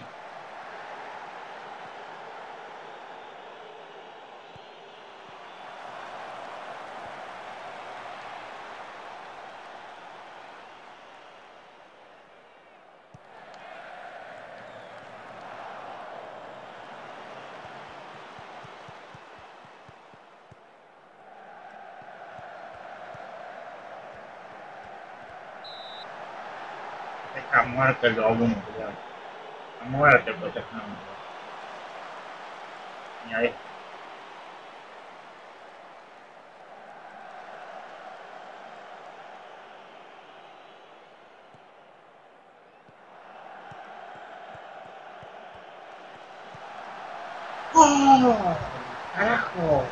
Muerte el 2 a 1, cuidado. A muerte protejamos. Y ahí. ¡Oh! ¡Carajo!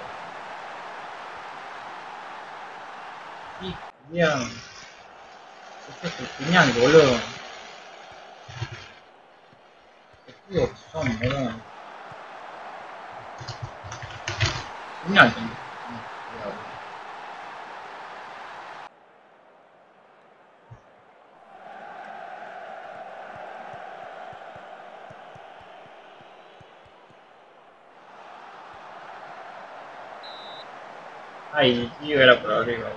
Sí, bien. Ese es el final, boludo. Qué tíos que son, boludo. Final, tengo. Cuidado. Ay, tío, era por arriba,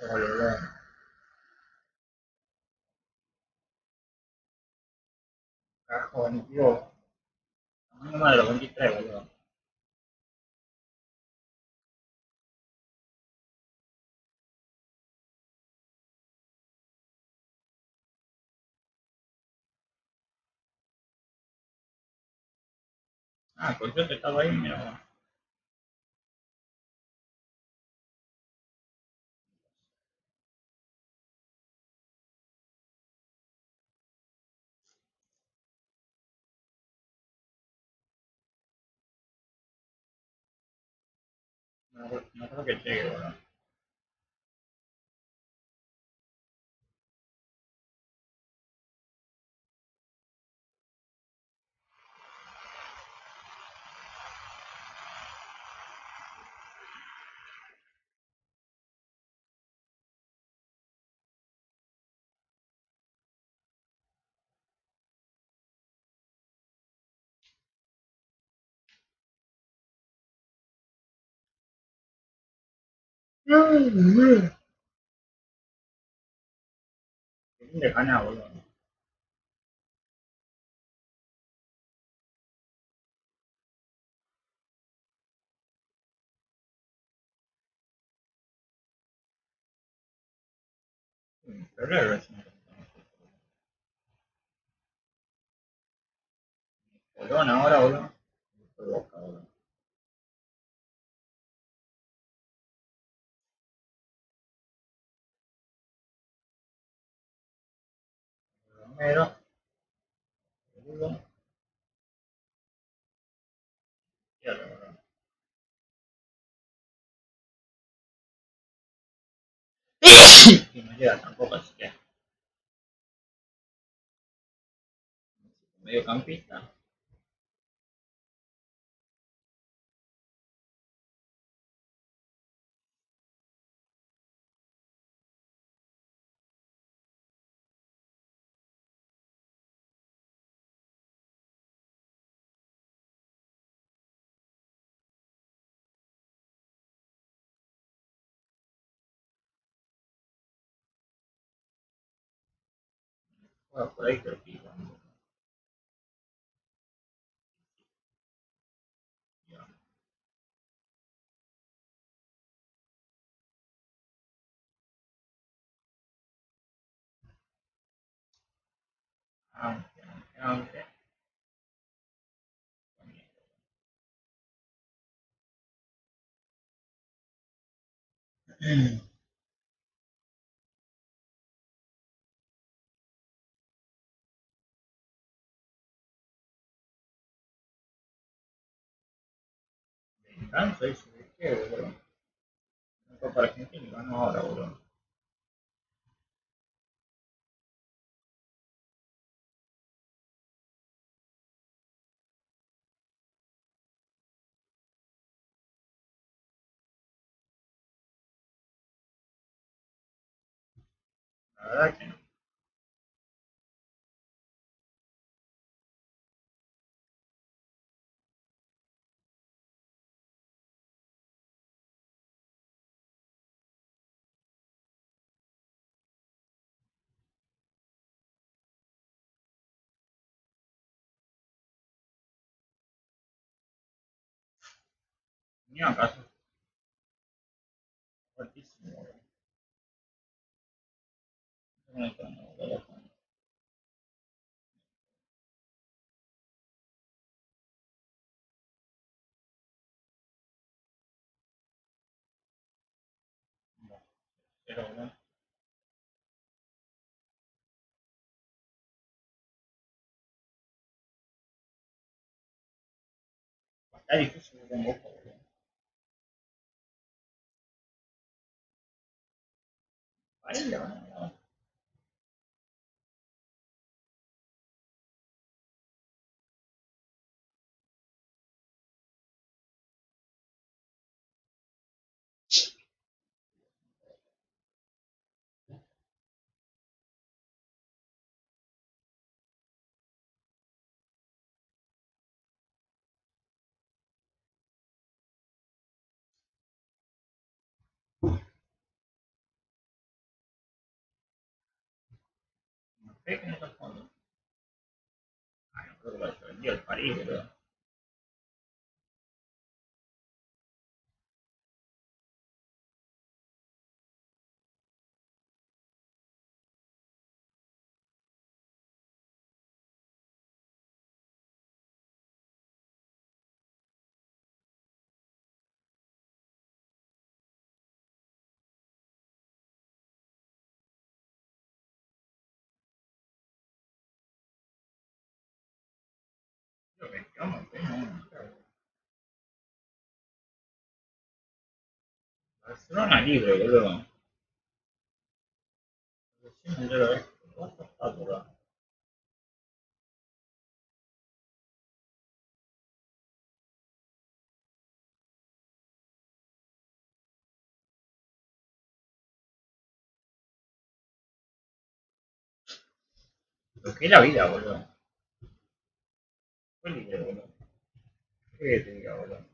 boludo. Ese boludo. Carajo, tío. Número de los 23, boludo. Ah, pues yo te estaba ahí, mira. 然他给后他给这个了。No, no creo que llegue, boludo. Tienen de ganar, boludo. En febrero es una Bolón ahora, boludo. Estoy boca, boludo. Romero. Boludo. Izquierda, boludo. Y no llega tampoco, así que. Mediocampista. Juega por ahí, creo que igual. Ya. Aunque, aunque, Venganza y sobre qué, boludo. No fue para Argentina y ganó ahora, boludo. La. Ni acaso. Fuertísimo, cómo está, difícil boludo. Paella, sé cómo se pone. Ah, no creo que lo el. Barcelona libre, boludo. Recién ayer lo ves. What the fuck, boludo. Lo que es la vida, boludo. Fue libre, boludo. ¿Qué te diga, boludo?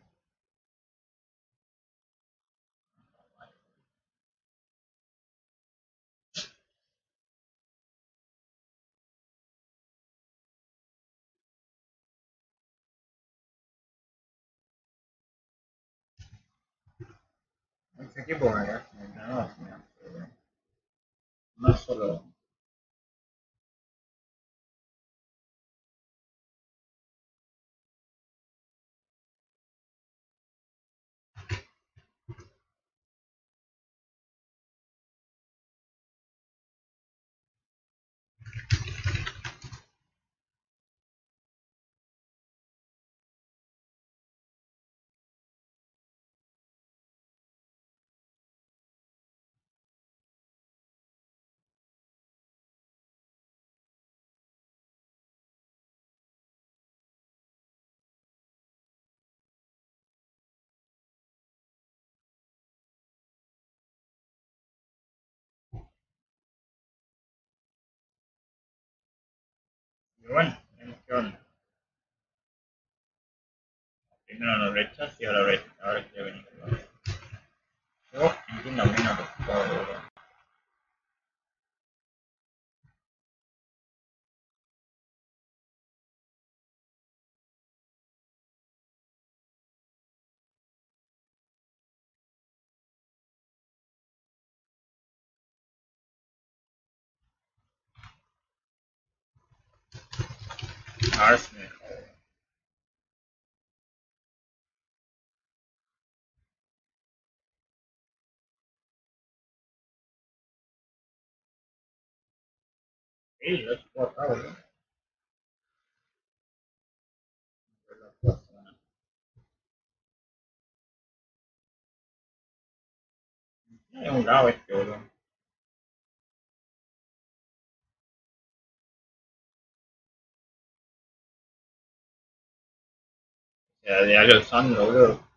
Ese equipo me parece que no, no, solo. Pero bueno, veremos qué onda. Primero rechazo y ahora, re- ahora quiere venir. Yo entiendo todo, boludo. A ver si me deja, boludo. Sí, lo he O sea, de Alessandro, boludo.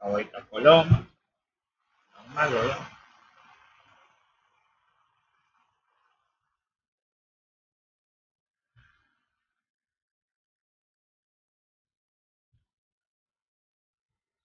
Favorita Colón.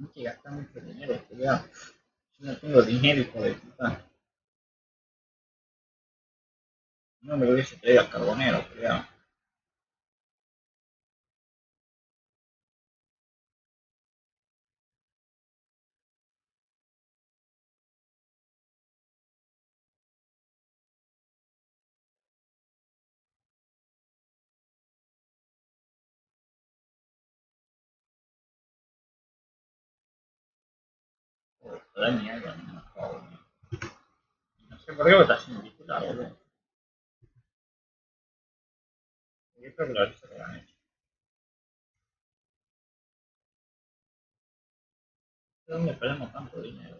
No que gastar mucho dinero, cuidado. Yo no tengo dinero, hijo de puta. No me lo hubiese traído al carbonero, cuidado. Mierda, no. No sé por qué votas sin titular, boludo. Yo creo que lo hice lo han hecho. ¿De dónde perdemos tanto dinero,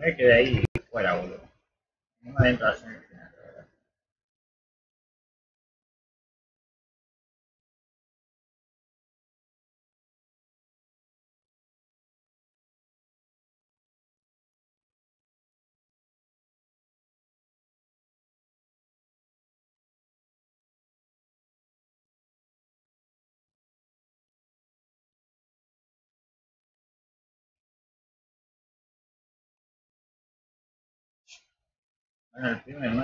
me digas. Creo que viene de los celos. Me quedé ahí fuera, boludo. No me adentro a Bueno, el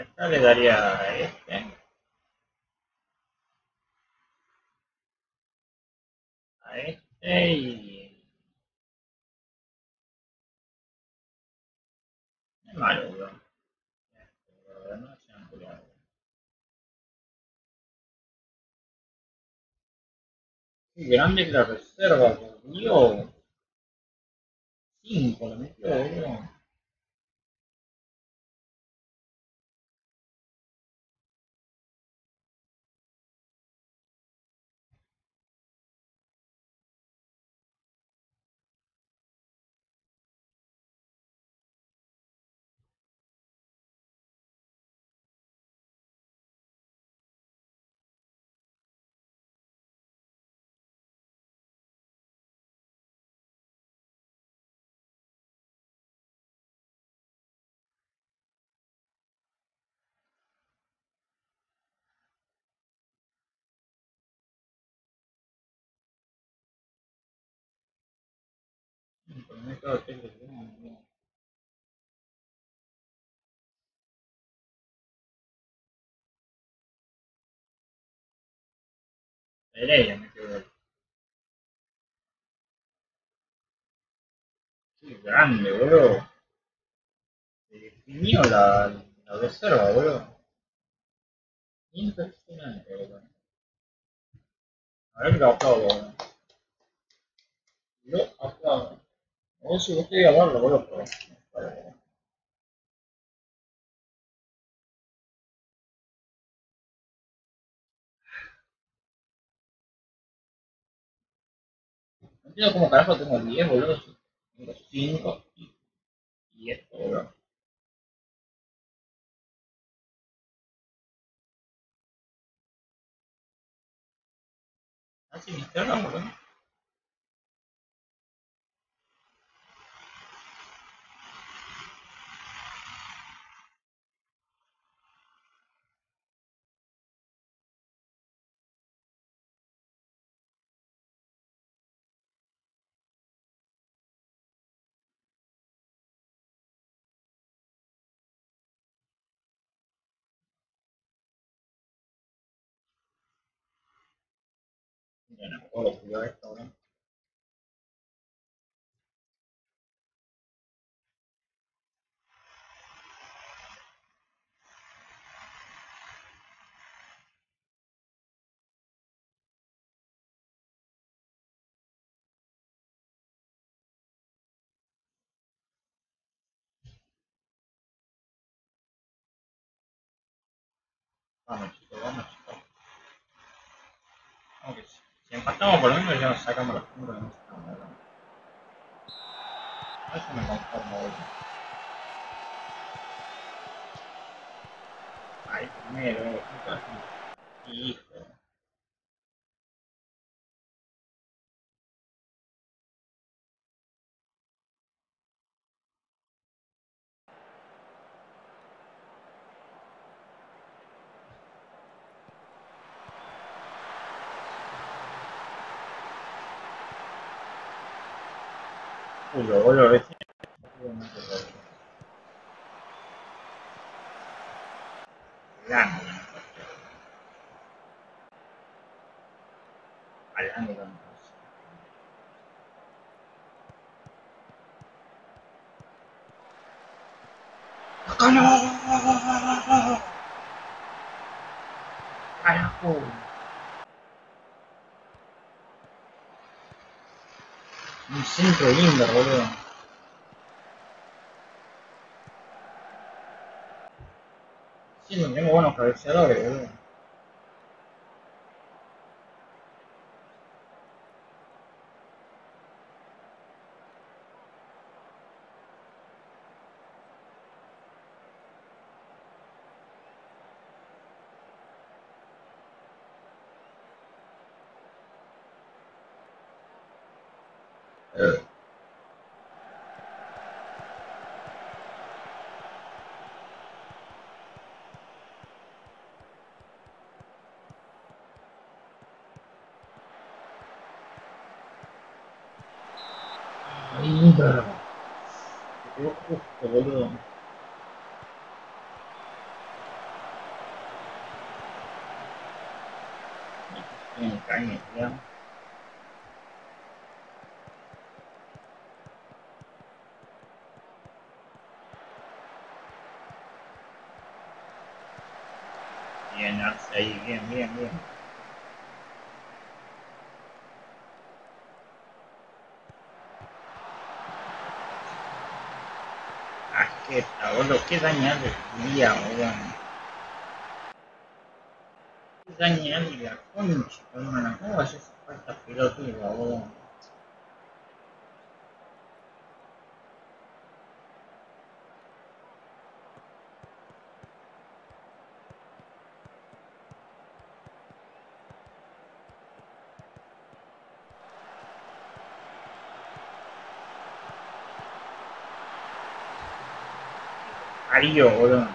acá le daría a este. Este. Culiado. Qué grande es la reserva, por Dios. No. Pereira me quedó. Qué grande, boludo. Se definió la, la reserva, boludo. Impresionante, boludo. A ver, lo aplaudo, boludo. Lo aplaudo. Eso yo estoy hablando, bueno, pero... No entiendo cómo carajo tengo 10, boludo. Tengo 5 y, y esto, boludo. Ah, boludo. Ya no puedo cuidar esto, boludo. Vamos, chicos, vamos, chicos. Vamos que si, si empatamos por lo menos ya nos sacamos los puntos que necesitamos, boludo. A eso me conformo, boludo. Ahí primero, puta, hijo. Culo, boludo, recién. Hablando, hablando con cosas. ¡Carajo! Centro lindo, boludo. Sí, no tengo buenos cabeceadores, boludo. Ay, pero... Me quedó justo, boludo. Bien, caña, ya. Bien, Arce está, boludo, qué dañado el día, boludo. Qué dañado la concha, hermano. ¿Cómo vas a hacer falta boludo? 还有呢。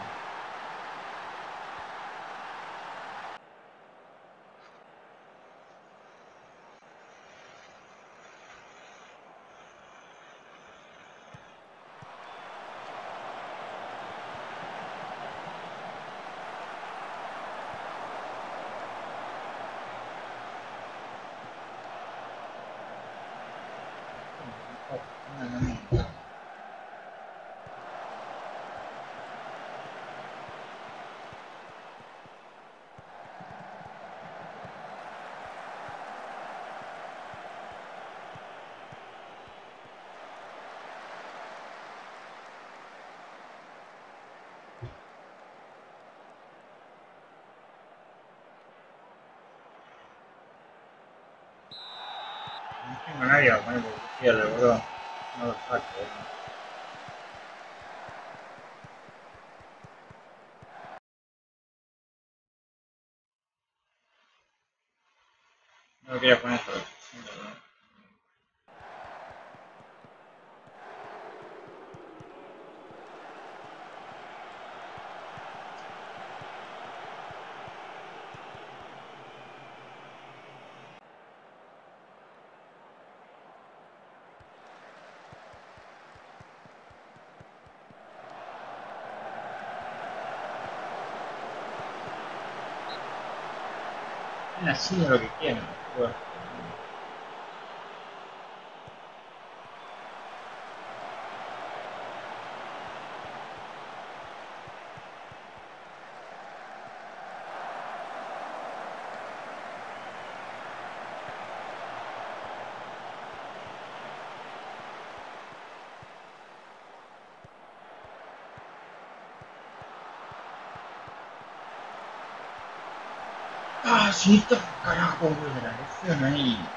Pierde, boludo. No lo saco, boludo. No lo quería poner pero... haciendo lo que quieren. Ah, sí, esto carajo, de la lesión ahí.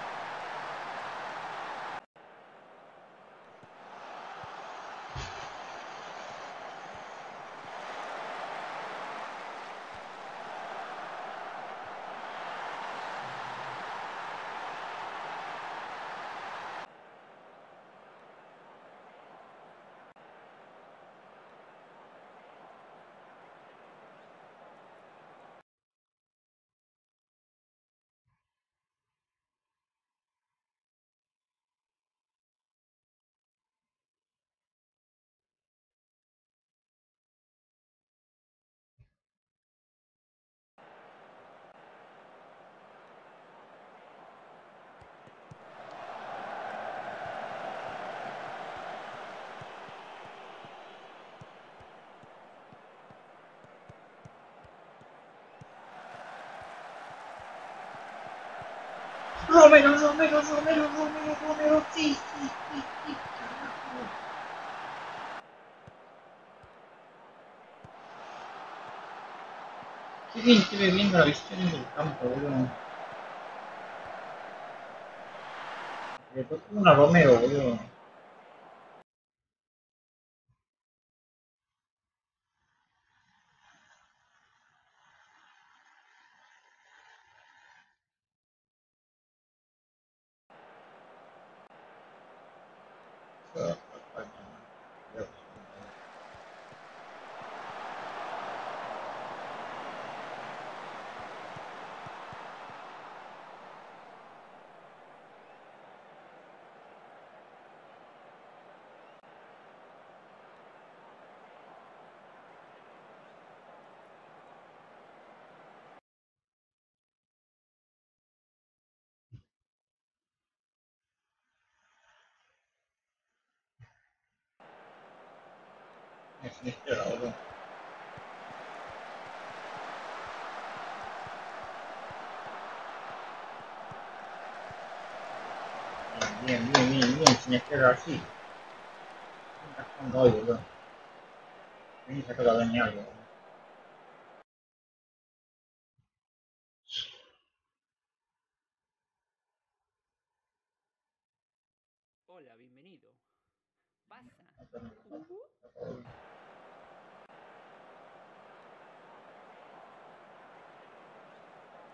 Romero, Romero, Romero, Romero, Romero, sí, sí, sí, sí, carajo. Qué bien, qué bien la visión del campo, boludo. Le tocó una Romero, boludo. Bien, bien, bien, bien, sin esperar así. Estás con hoy, boludo. Vení, saca la daña algo,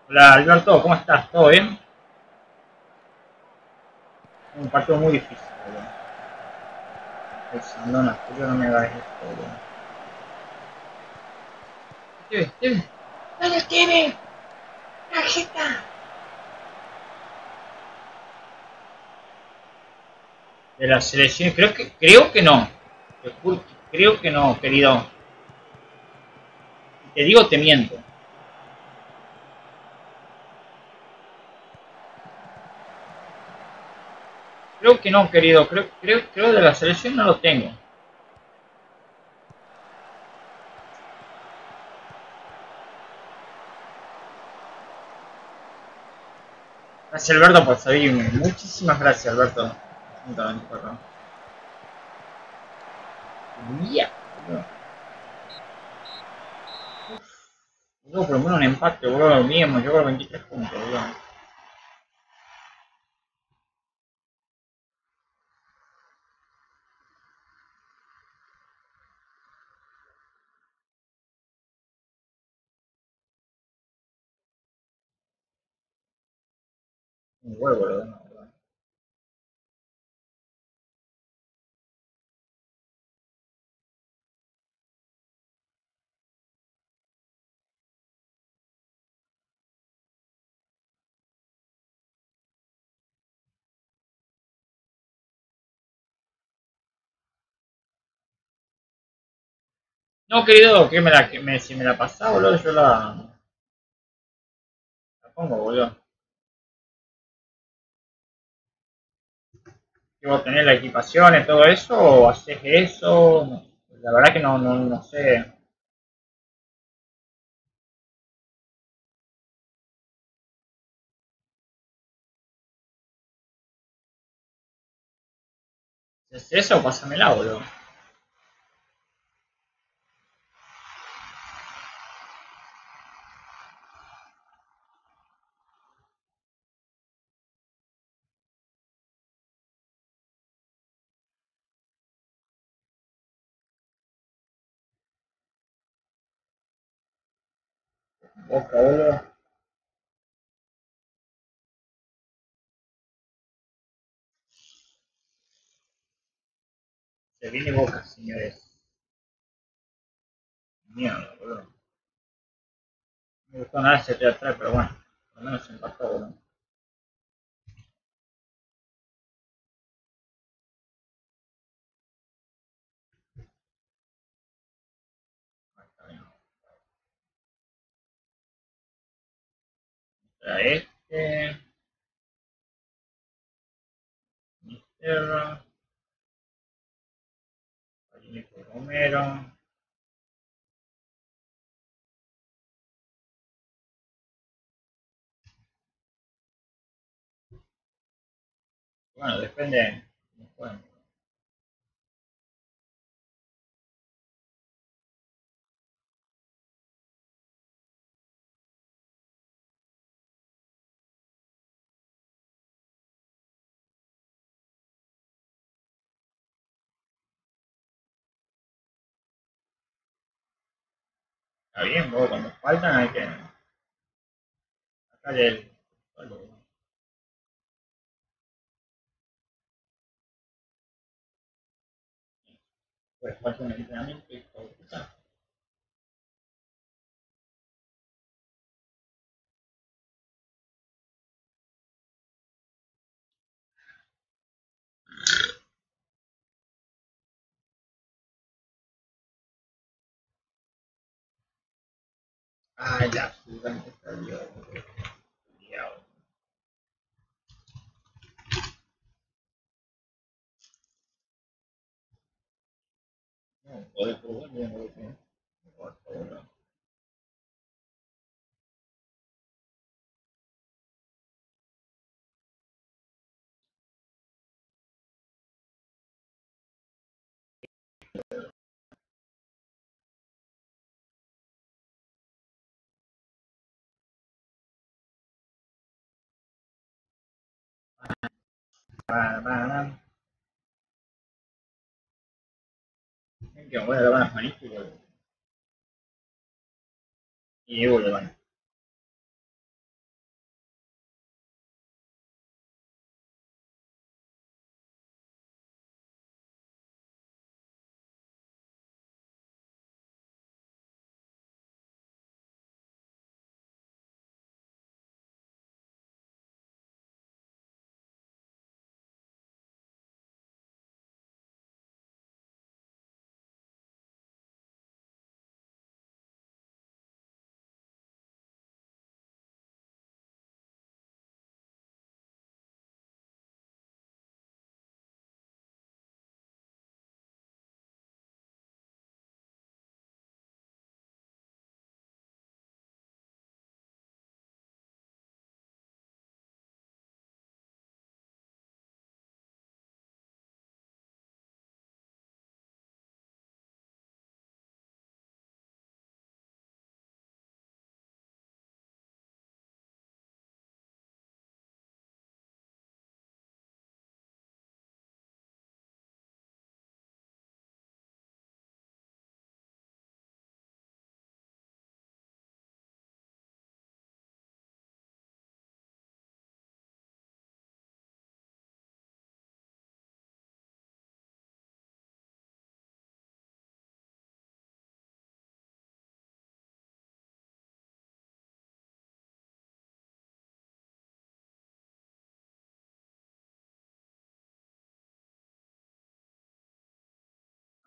Hola Alberto, ¿cómo estás? ¿Todo bien? Un partido muy difícil, boludo. El Sandona, yo no me hagas esto, boludo. Steven, Steven. ¡Dale, Steven! ¡Tarjeta! De la selección, creo que, creo que no. Creo que no, querido. Si te digo, te miento. Creo que no, querido. Creo, creo, creo de la selección no lo tengo. Gracias Alberto por seguirme. Muchísimas gracias Alberto. Mía. Boludo, por lo menos un empate, boludo, lo mismo, yo con 23 puntos, boludo. Un huevo lo. No, querido, que me la, que me, si me la pasás, boludo, yo la, la pongo, boludo. ¿Que vos tenés la equipación y todo eso? ¿O haces eso? No, la verdad que no, no, no sé. ¿Es eso? Pásamela, boludo. Boca, boludo. Se viene boca, señores. Mierda, boludo. No me gustó nada ese 3 atrás, pero bueno, lo menos se empató, boludo. Era este. Mister. Nico Romero. Bueno, depende de Está bien, luego cuando faltan hay que sacarle el. Pues falta un entrenamiento y todo. Ah, ya, seguramente salió. Diablo. No, joder, por bueno, ya no lo tengo. Por favor. Para, para, para. Ven que me voy a lavar las manitas y vuelvo. Y vuelvo, bueno.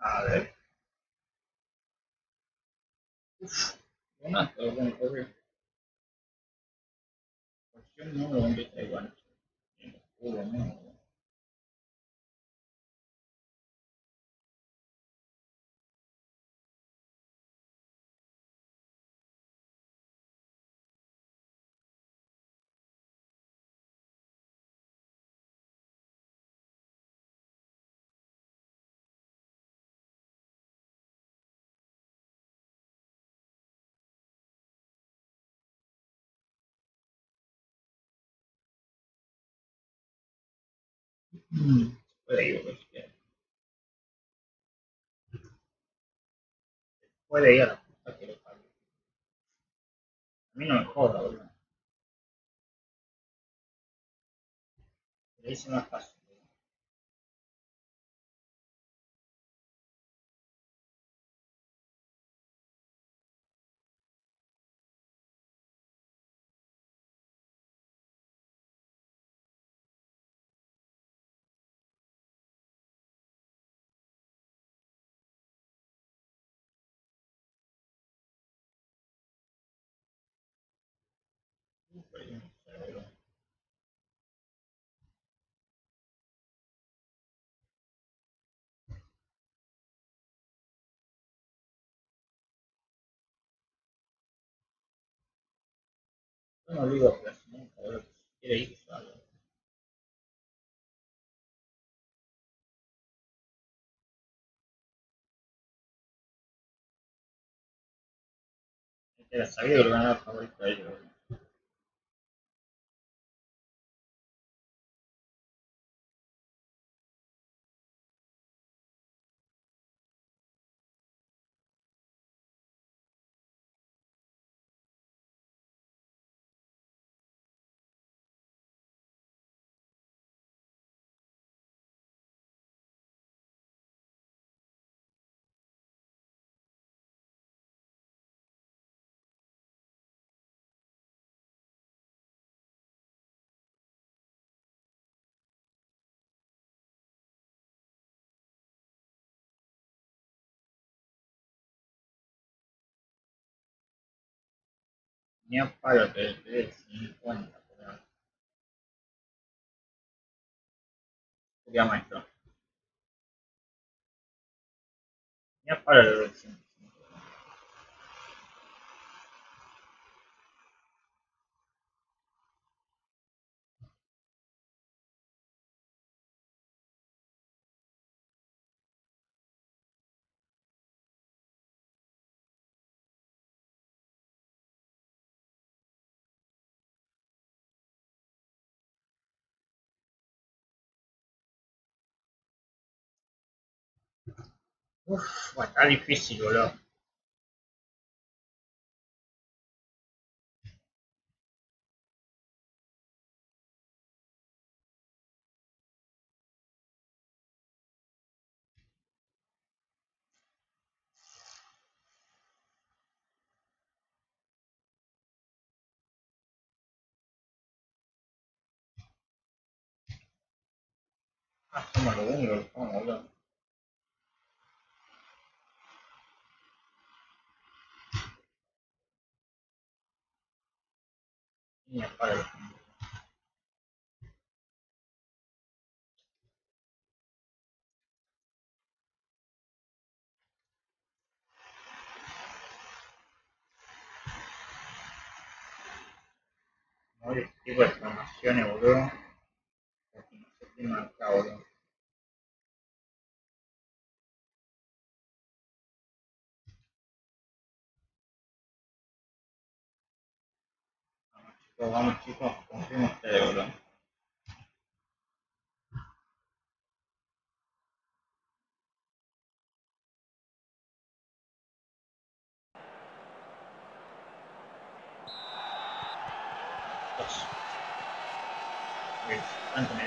A ver. Uf, una todo con correr. Posición número 23 igual. Uno, no. Puede ir. Puede ir a la puta que lo parió. A mí no me joda, boludo. Le hice más fácil. No. Yo no digo boludo, que si quiere ir, vaya. Era sabido a ellos, boludo. Ni a palo te te dé 50, pero. Sería maestro. Ni a palo le doy 105. Uf, bueno, está difícil, boludo. Ah, somos los únicos que jugamos, boludo. Este tipo de formaciones, boludo. Porque no sé quién marca, boludo. Vamos chicos, ustedes, boludo. Dos. Uy, tanto me.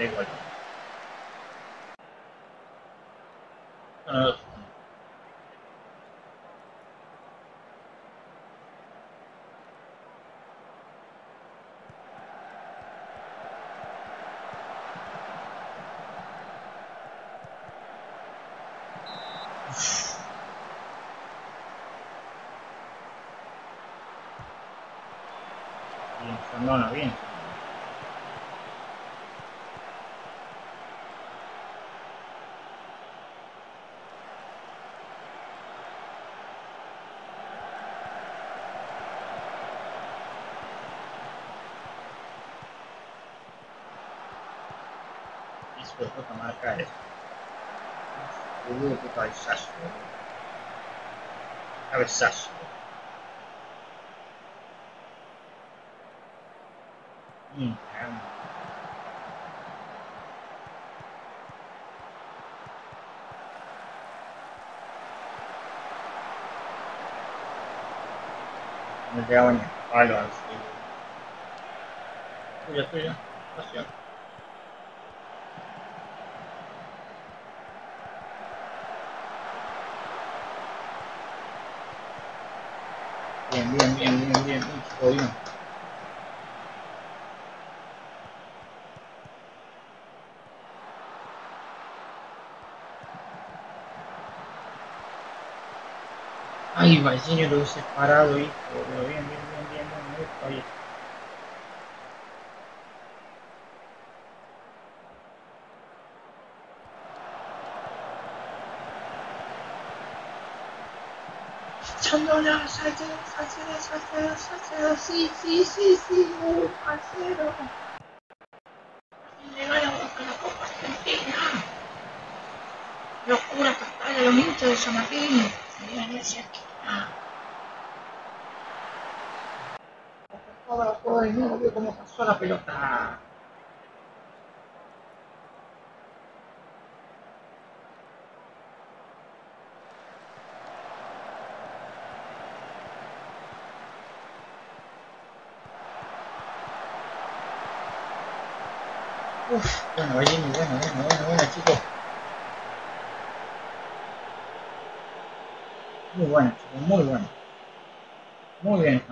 Uf, Bien, Sandona, bien. Isso que eu vou tomar, cara. Uy, qué cabezazo. Cabezazo. Mm, caramba. No llegaba ni a palo así. Tuyo, tuyo. Pasión. Bien, bien, bien, bien, bien, bien, chico, bien. Ay, Vallejo lo hubiese parado, hijo, pero bien, bien, Chandona, Salcedo, Salcedo, Salcedo, Salcedo, sí, sí, sí, sí, uh, Salcedo. Le gana Boca la Copa Argentina. Locura total de los hinchas de San Martín. Serían ese aquí. Ah. Ahora todo el mundo vio cómo pasó la pelota. Uf, bueno, oye, muy bueno, bueno, bueno, bueno, chicos. Muy bueno, chicos, muy bueno. Muy bien.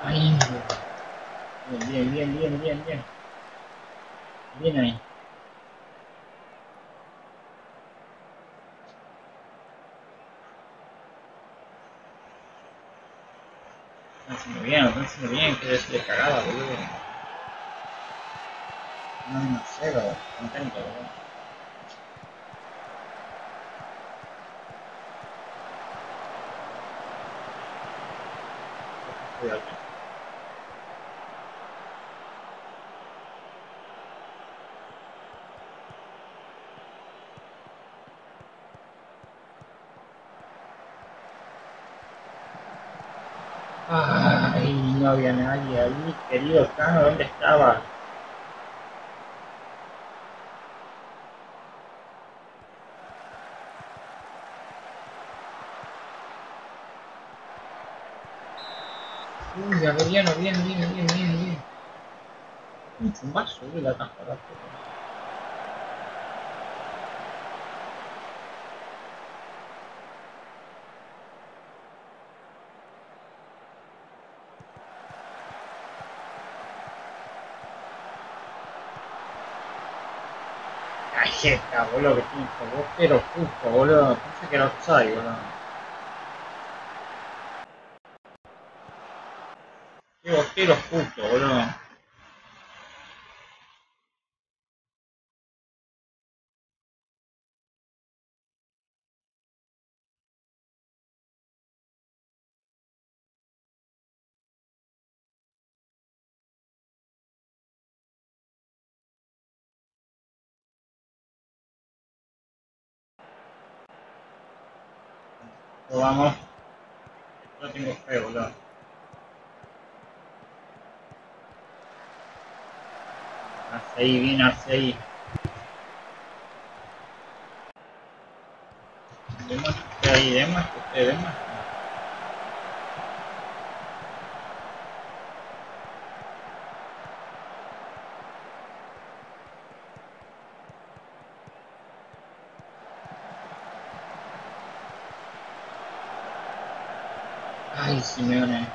Ahí, bien, bien, bien, bien, bien, bien. Bien ahí. Están haciendo bien, lo están haciendo bien, que es de cagada, boludo. No, no sé, lo contento, boludo. Cuidado. Ay, no había nadie ahí, querido Cano, ¿dónde estaba? Uy, Averiano, bien, bien, bien, bien, bien. Un chumbazo, uy, la está, boludo, que tiene vos, pero justo, boludo. Pensé que era offside, boludo. Qué botero justo, boludo. Lo vamos. No tengo fe, boludo. Hace ahí, bien, hace ahí. Demuestre ahí, demuestre usted, demuestre. Ay, Simeone.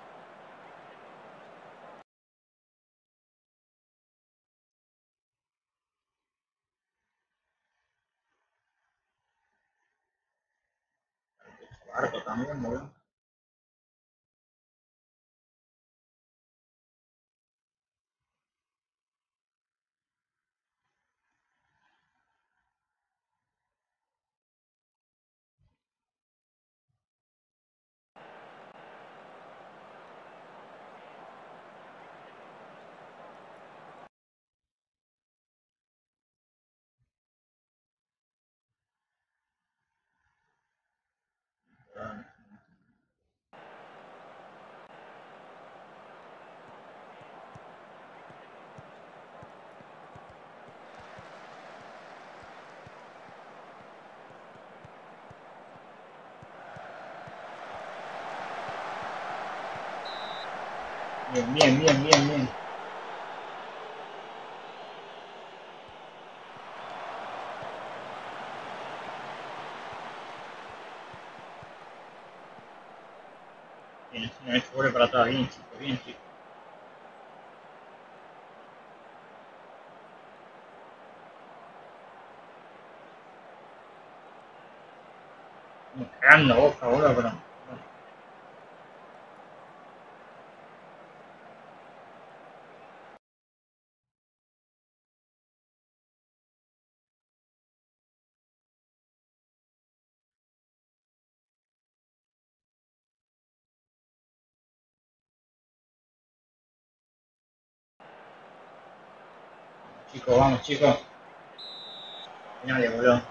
Barco Bien, bien, bien, bien, bien. Bien, señor, esto vuelve para atrás, bien, chico, bien, chico. Me cagando boca, boludo, pero. Vamos, chicos. Finale, boludo.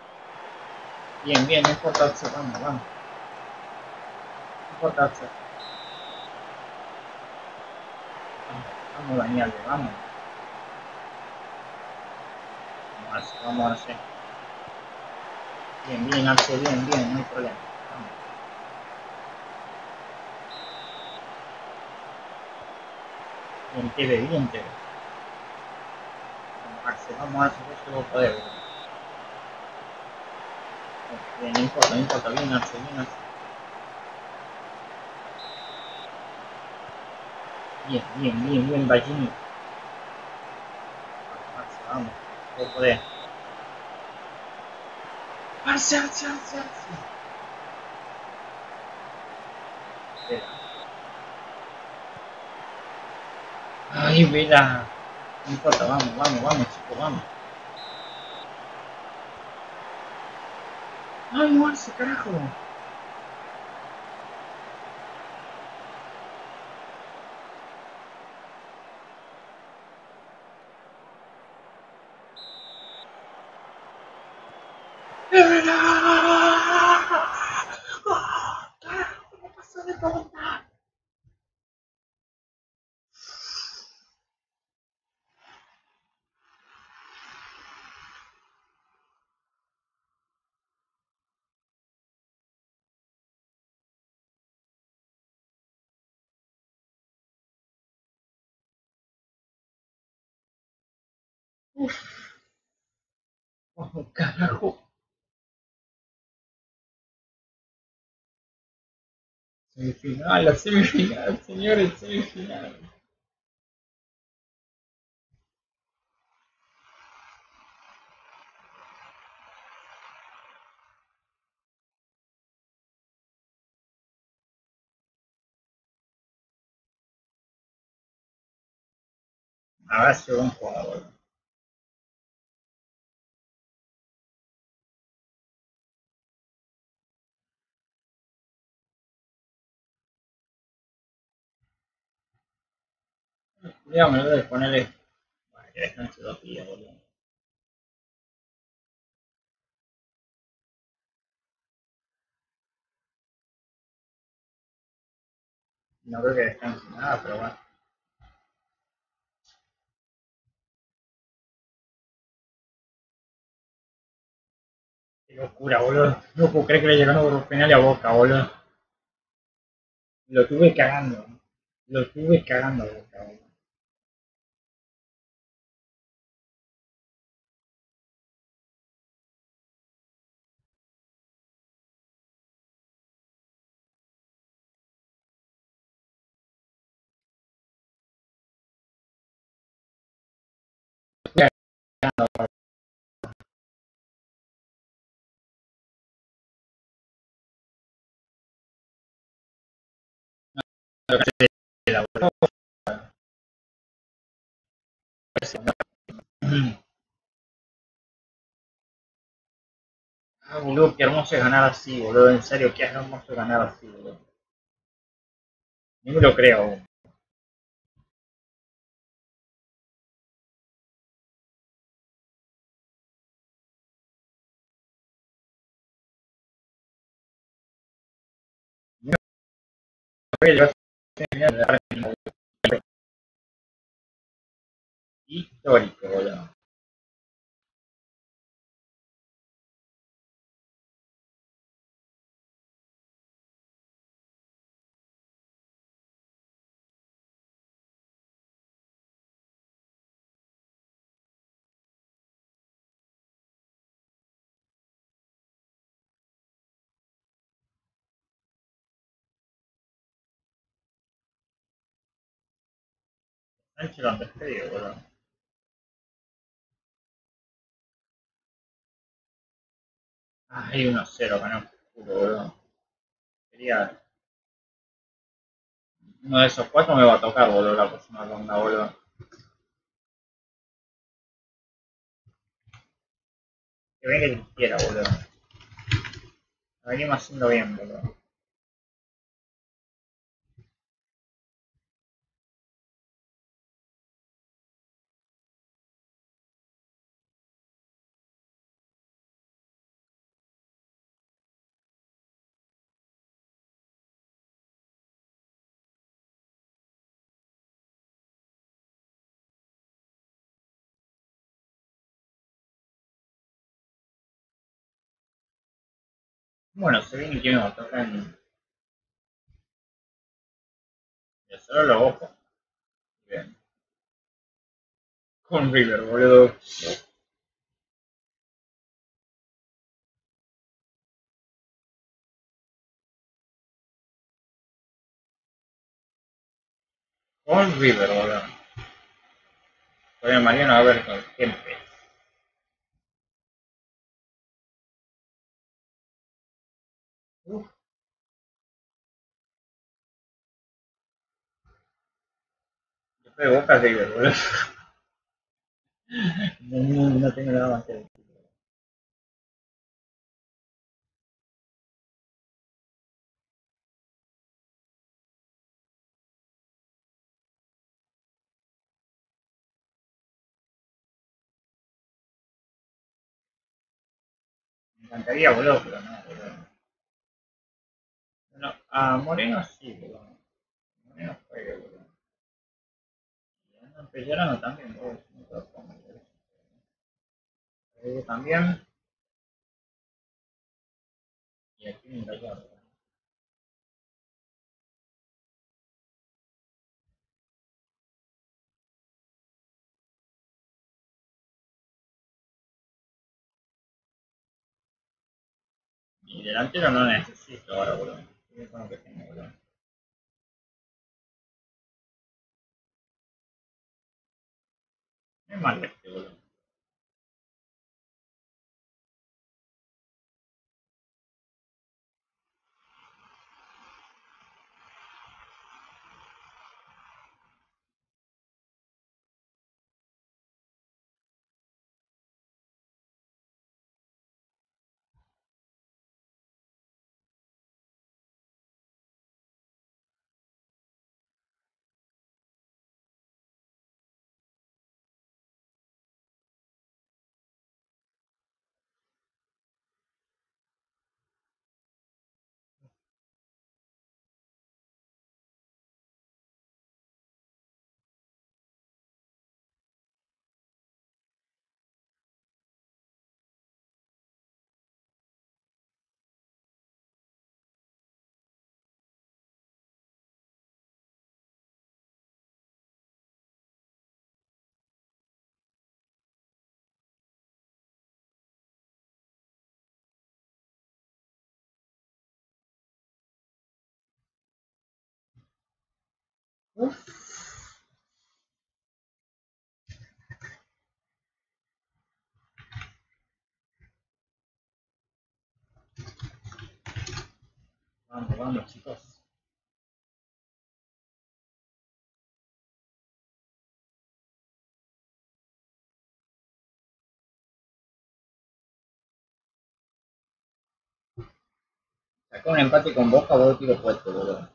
Bien, bien, no importa vamos, vamos. No importa. Vamos, vamos, Daniel, vamos. Vamos, vamos, Arce. Bien, bien, Arce, bien, bien, no hay problema. Vamos. Bien, Teve, bien, Teve. Vamos, Arce, vamos, Arce, vos que vos podés, boludo. Bien, no importa, no importa, bien, Arce, bien. Bien, bien, bien, bien, Ballini. Vamos, Arce, vamos. Vos podés. Arce, Arce, Arce, Arce. Espera. Ay, mira. No importa, vamos, vamos, vamos, chicos, vamos. Ay, carajo. Carajo, me pasó de tonta. Uf. Oh, carajo. Semifinal, la semifinal, señores, semifinal. Ahora sí un jugador. Digamos, me debe ponerle. Bueno, que descanse dos días, boludo. No creo que descanse nada, pero bueno. Qué locura, boludo. No puedo creer que le llegaron por penal a boca, boludo. Lo tuve cagando. Lo tuve cagando a boca, boludo. Ah, boludo, qué hermoso es ganar así, boludo. En serio, qué hermoso ganar así, boludo. No me lo creo aún. Histórico, boludo. Sánchez lo han despedido, boludo. Ay, 1-0, ganó. Culo, boludo. Quería. Uno de esos cuatro me va a tocar, boludo, la próxima ronda, boludo. Que venga quien quiera, boludo. Lo venimos haciendo bien, boludo. Bueno, se viene que tocar en. Yo solo lo ojo. Bien. Con River, boludo. Con River, boludo. Todavía Mariano a ver con gente. De Boca River, boludo. No, no, tengo nada más que decir. Me encantaría, boludo, pero no, boludo. No, a Moreno sí, boludo. Moreno juegue, boludo. Pellerano también, boludo. Rodrigo también. Y aquí Gallardo. Y delantero no necesito ahora, boludo. Boludo. Es malo Vamos, vamos, chicos. Sacó un empate con Boca, boludo, tiro fuerte, boludo.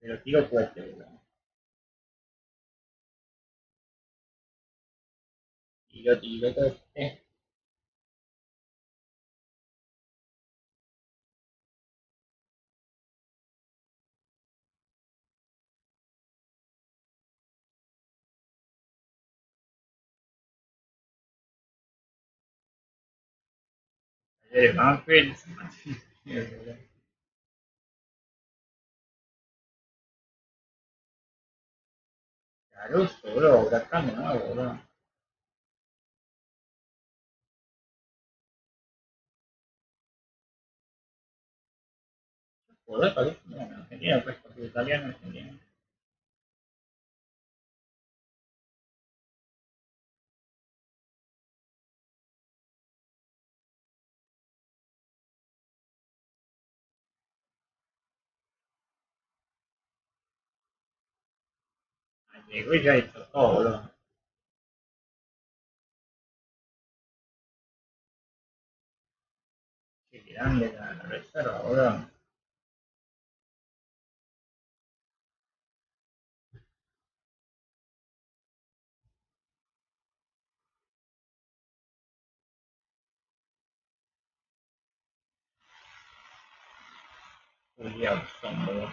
Pero tiro fuerte, boludo. Ayer boludo. Caruso, boludo, huracán de nuevo, boludo. Caruso, no, en Argentina, pues, porque italiano, argentino. Llegó y ya hizo todo. Qué grande la, reserva. Julián son,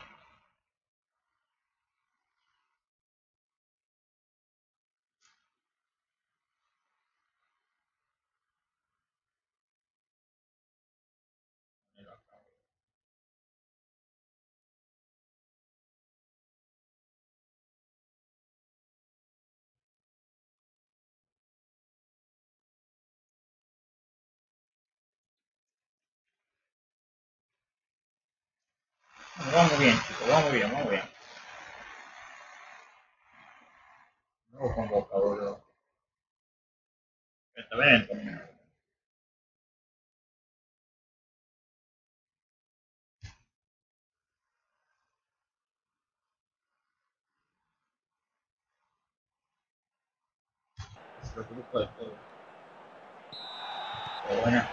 vamos bien, chicos, vamos bien, vamos bien. No con boca, boludo. Está bien, también. Es lo grupo de todo. Pero bueno.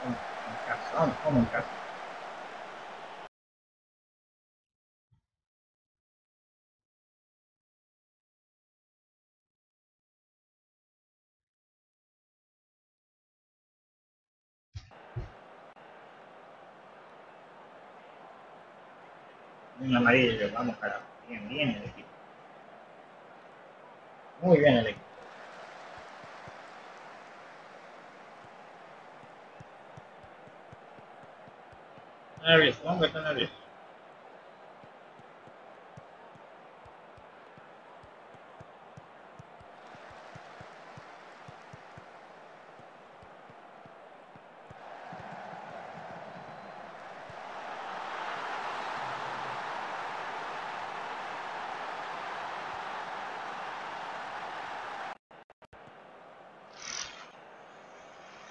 Vamos en casa, vamos, vamos en casa. Un amarillo, vamos carajo. Bien, bien el equipo. Muy bien el equipo. Está nervioso, vamos que está nervioso.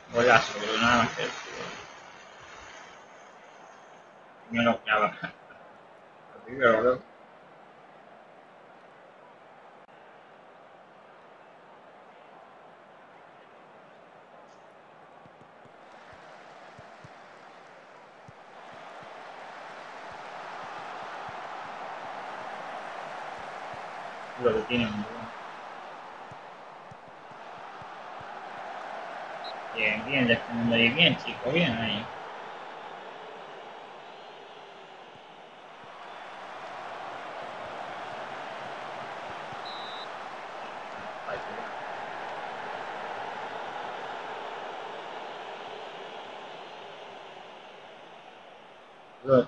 Golazo, pero nada más que decir. No lo clava. Horrible, boludo. Lo que tiene. Bien, bien, defendiendo ahí. Bien, chico, bien ahí. Boludo,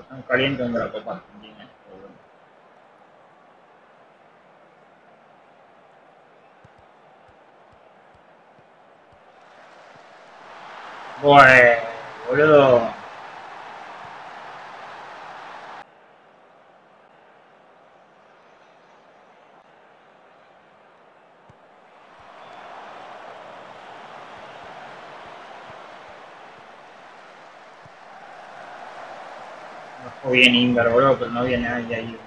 Están calientes de la Copa Argentina. boludo. Bueno. boludo. Bien Inver, boludo, pero no había nadie ahí,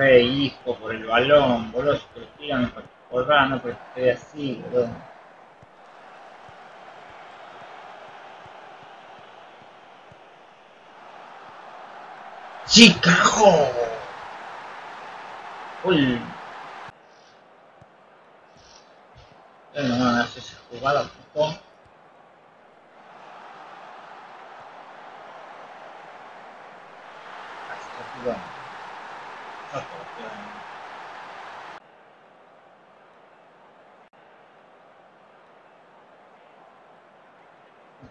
Volvé, hijo, por el balón, boludo, si te lo tiran, volvá, no, pero estoy así, boludo. ¡Sí, carajo! Uy. No me haces esa jugada. Hasta tío. Hasta tío.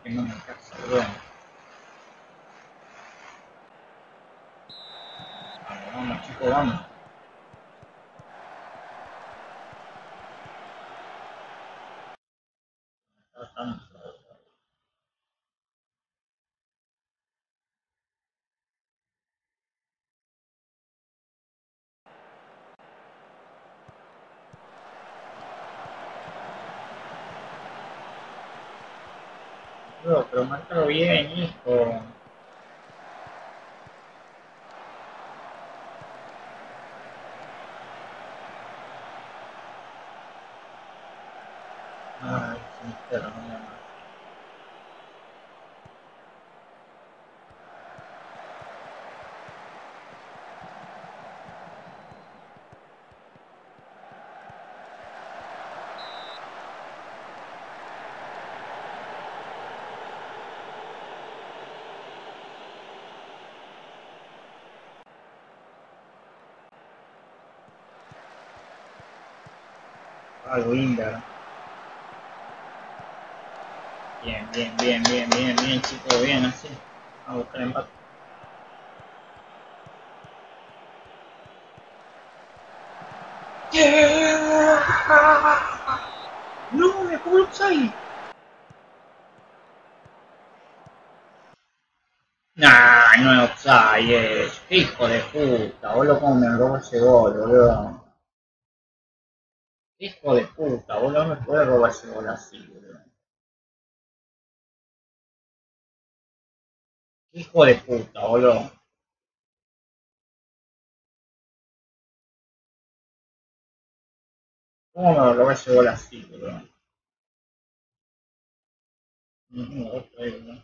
Que no me casa, boludo. Vamos, vamos, chicos, vamos. Vamos. Bro, pero márcalo bien, hijo. Ay, sincero, no me amas. Bien, bien, bien, bien, bien, bien, chicos, bien, así. A buscar empate. No, me el offside. Nah, no es offside. Qué hijo de puta, boludo, cómo me ese gol, boludo. Hijo de puta, boludo, no me puede robar gol así, boludo. Hijo de puta, boludo. ¿Cómo me robó ese gol así, boludo? Ujú, otra vez, boludo.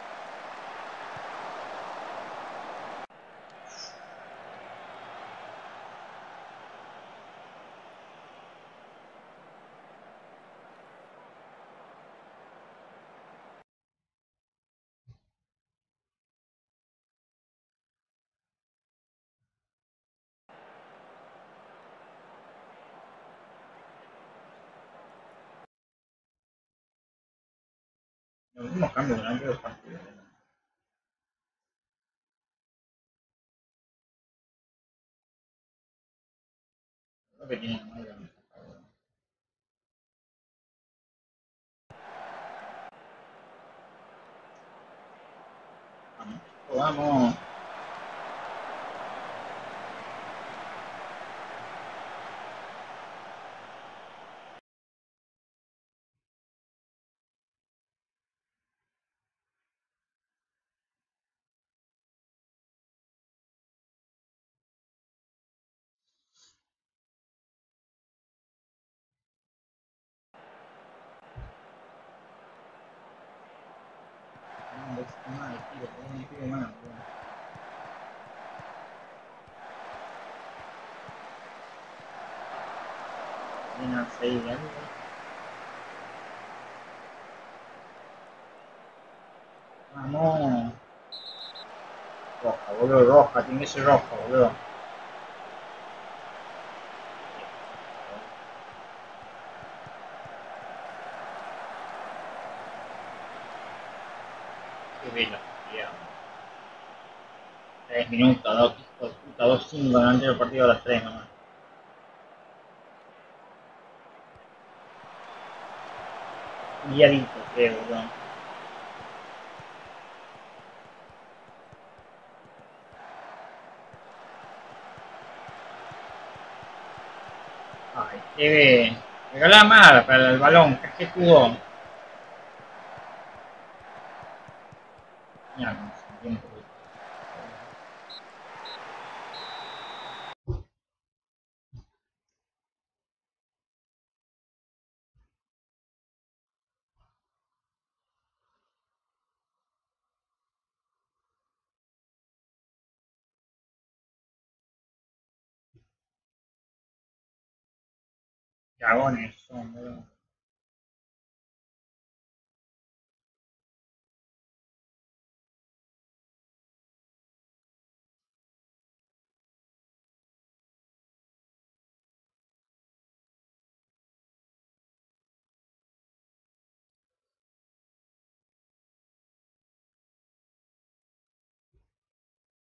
boludo. Los mismos cambios durante los partidos. boludo. Creo que tienen más de boludo. Vamos, chico, vamos. No, es mal. Argentina 6 de algo. Vamos. Roja, boludo, roja, tiene que ser roja, boludo. Qué velocidad. 3 minutos, 2, puta, 2, 5 en el anterior partido a las 3 nomás. Guiadito, creo, boludo. Ay, qué Regala más para el balón, que jugó. Ya, no sé, tiempo. Cagones son, boludo.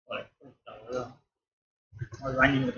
Joder, puta, boludo. Al baño de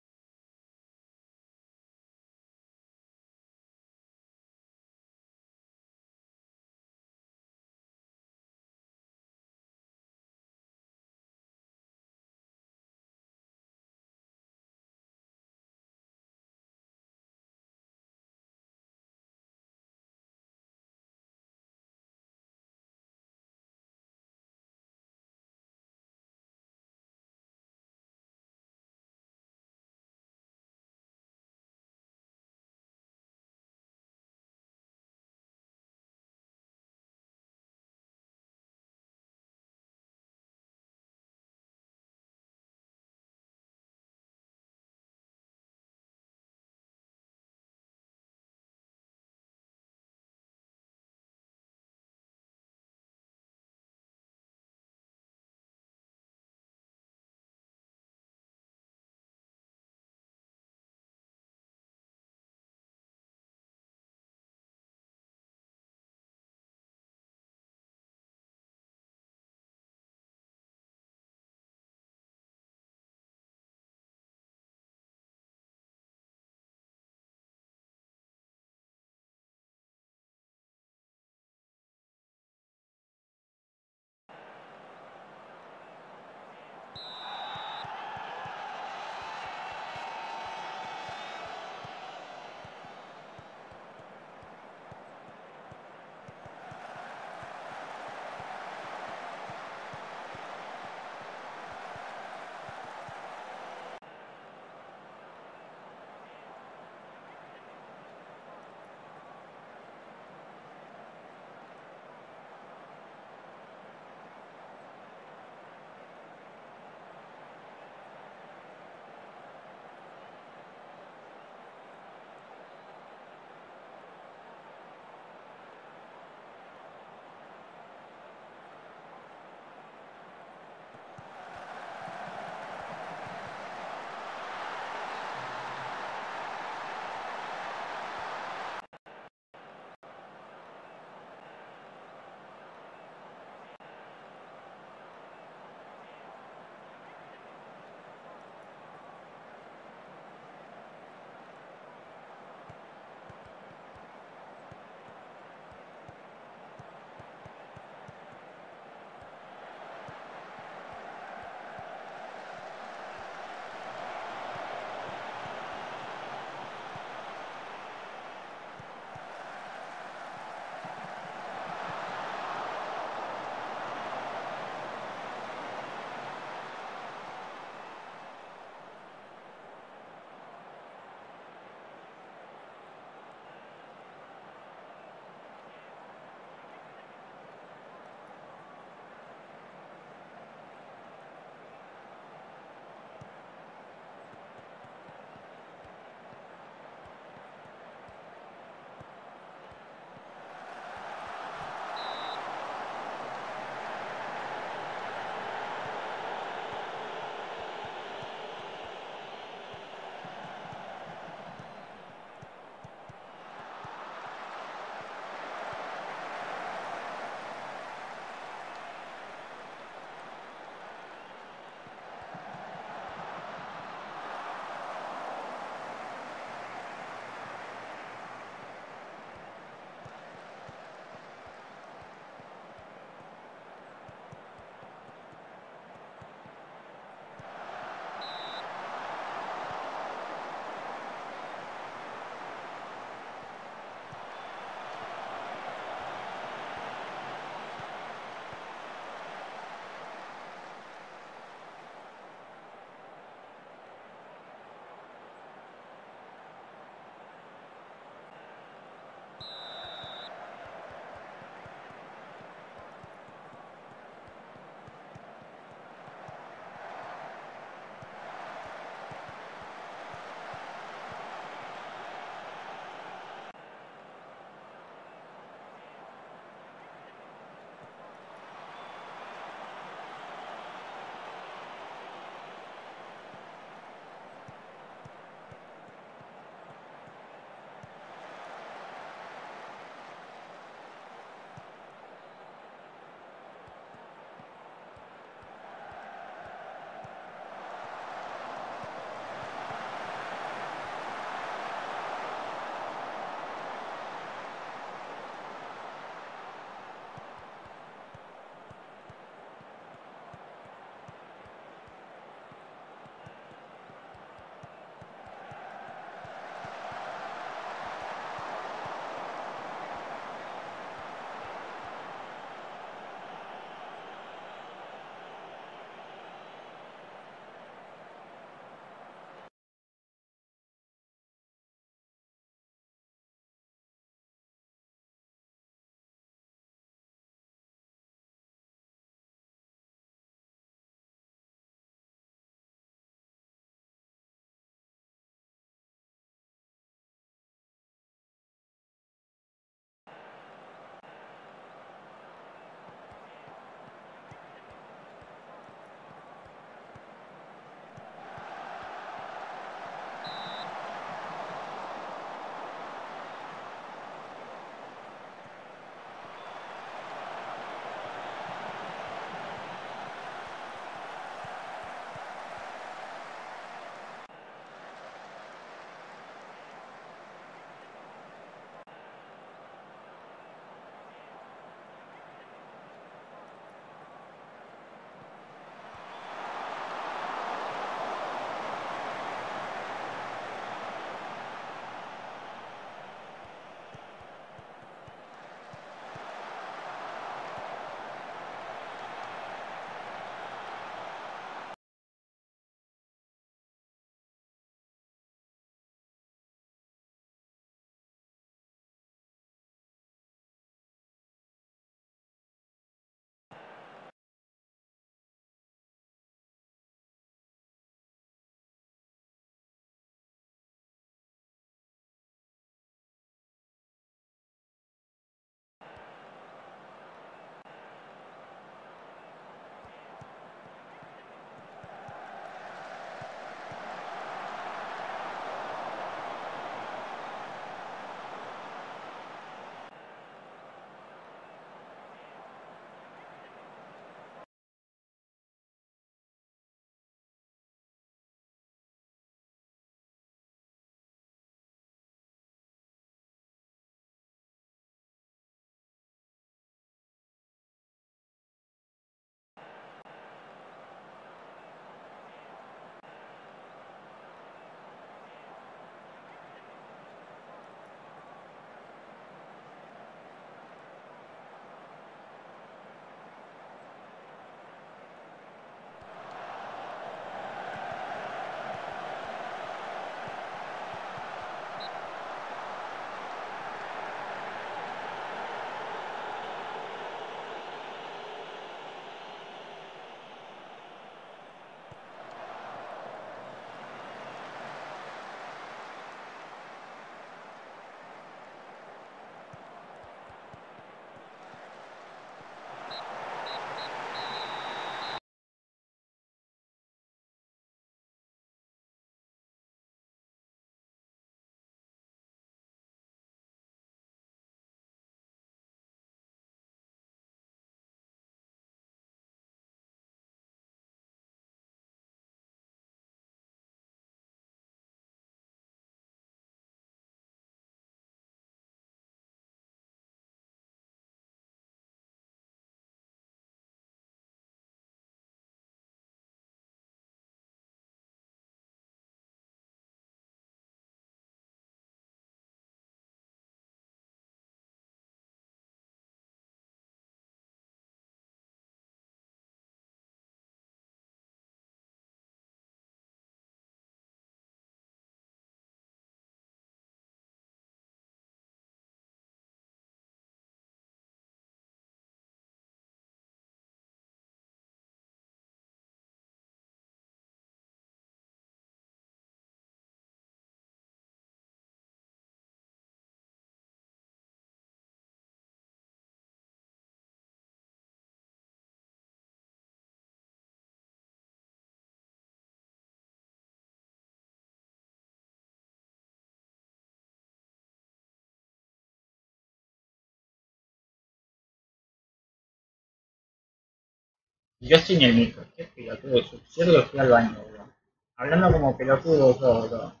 yo en el micro. Qué pelotudo. Yo que fui al baño, boludo. Hablando como pelotudo yo, boludo.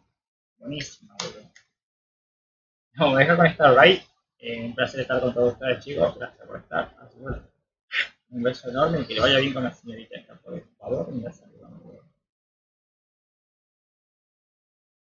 Buenísimo, boludo. No, me deja conectar, right? Eh, un placer estar con todos ustedes, chicos. Gracias por estar. Un beso enorme y que le vaya bien con la señorita esta, por favor. Gracias.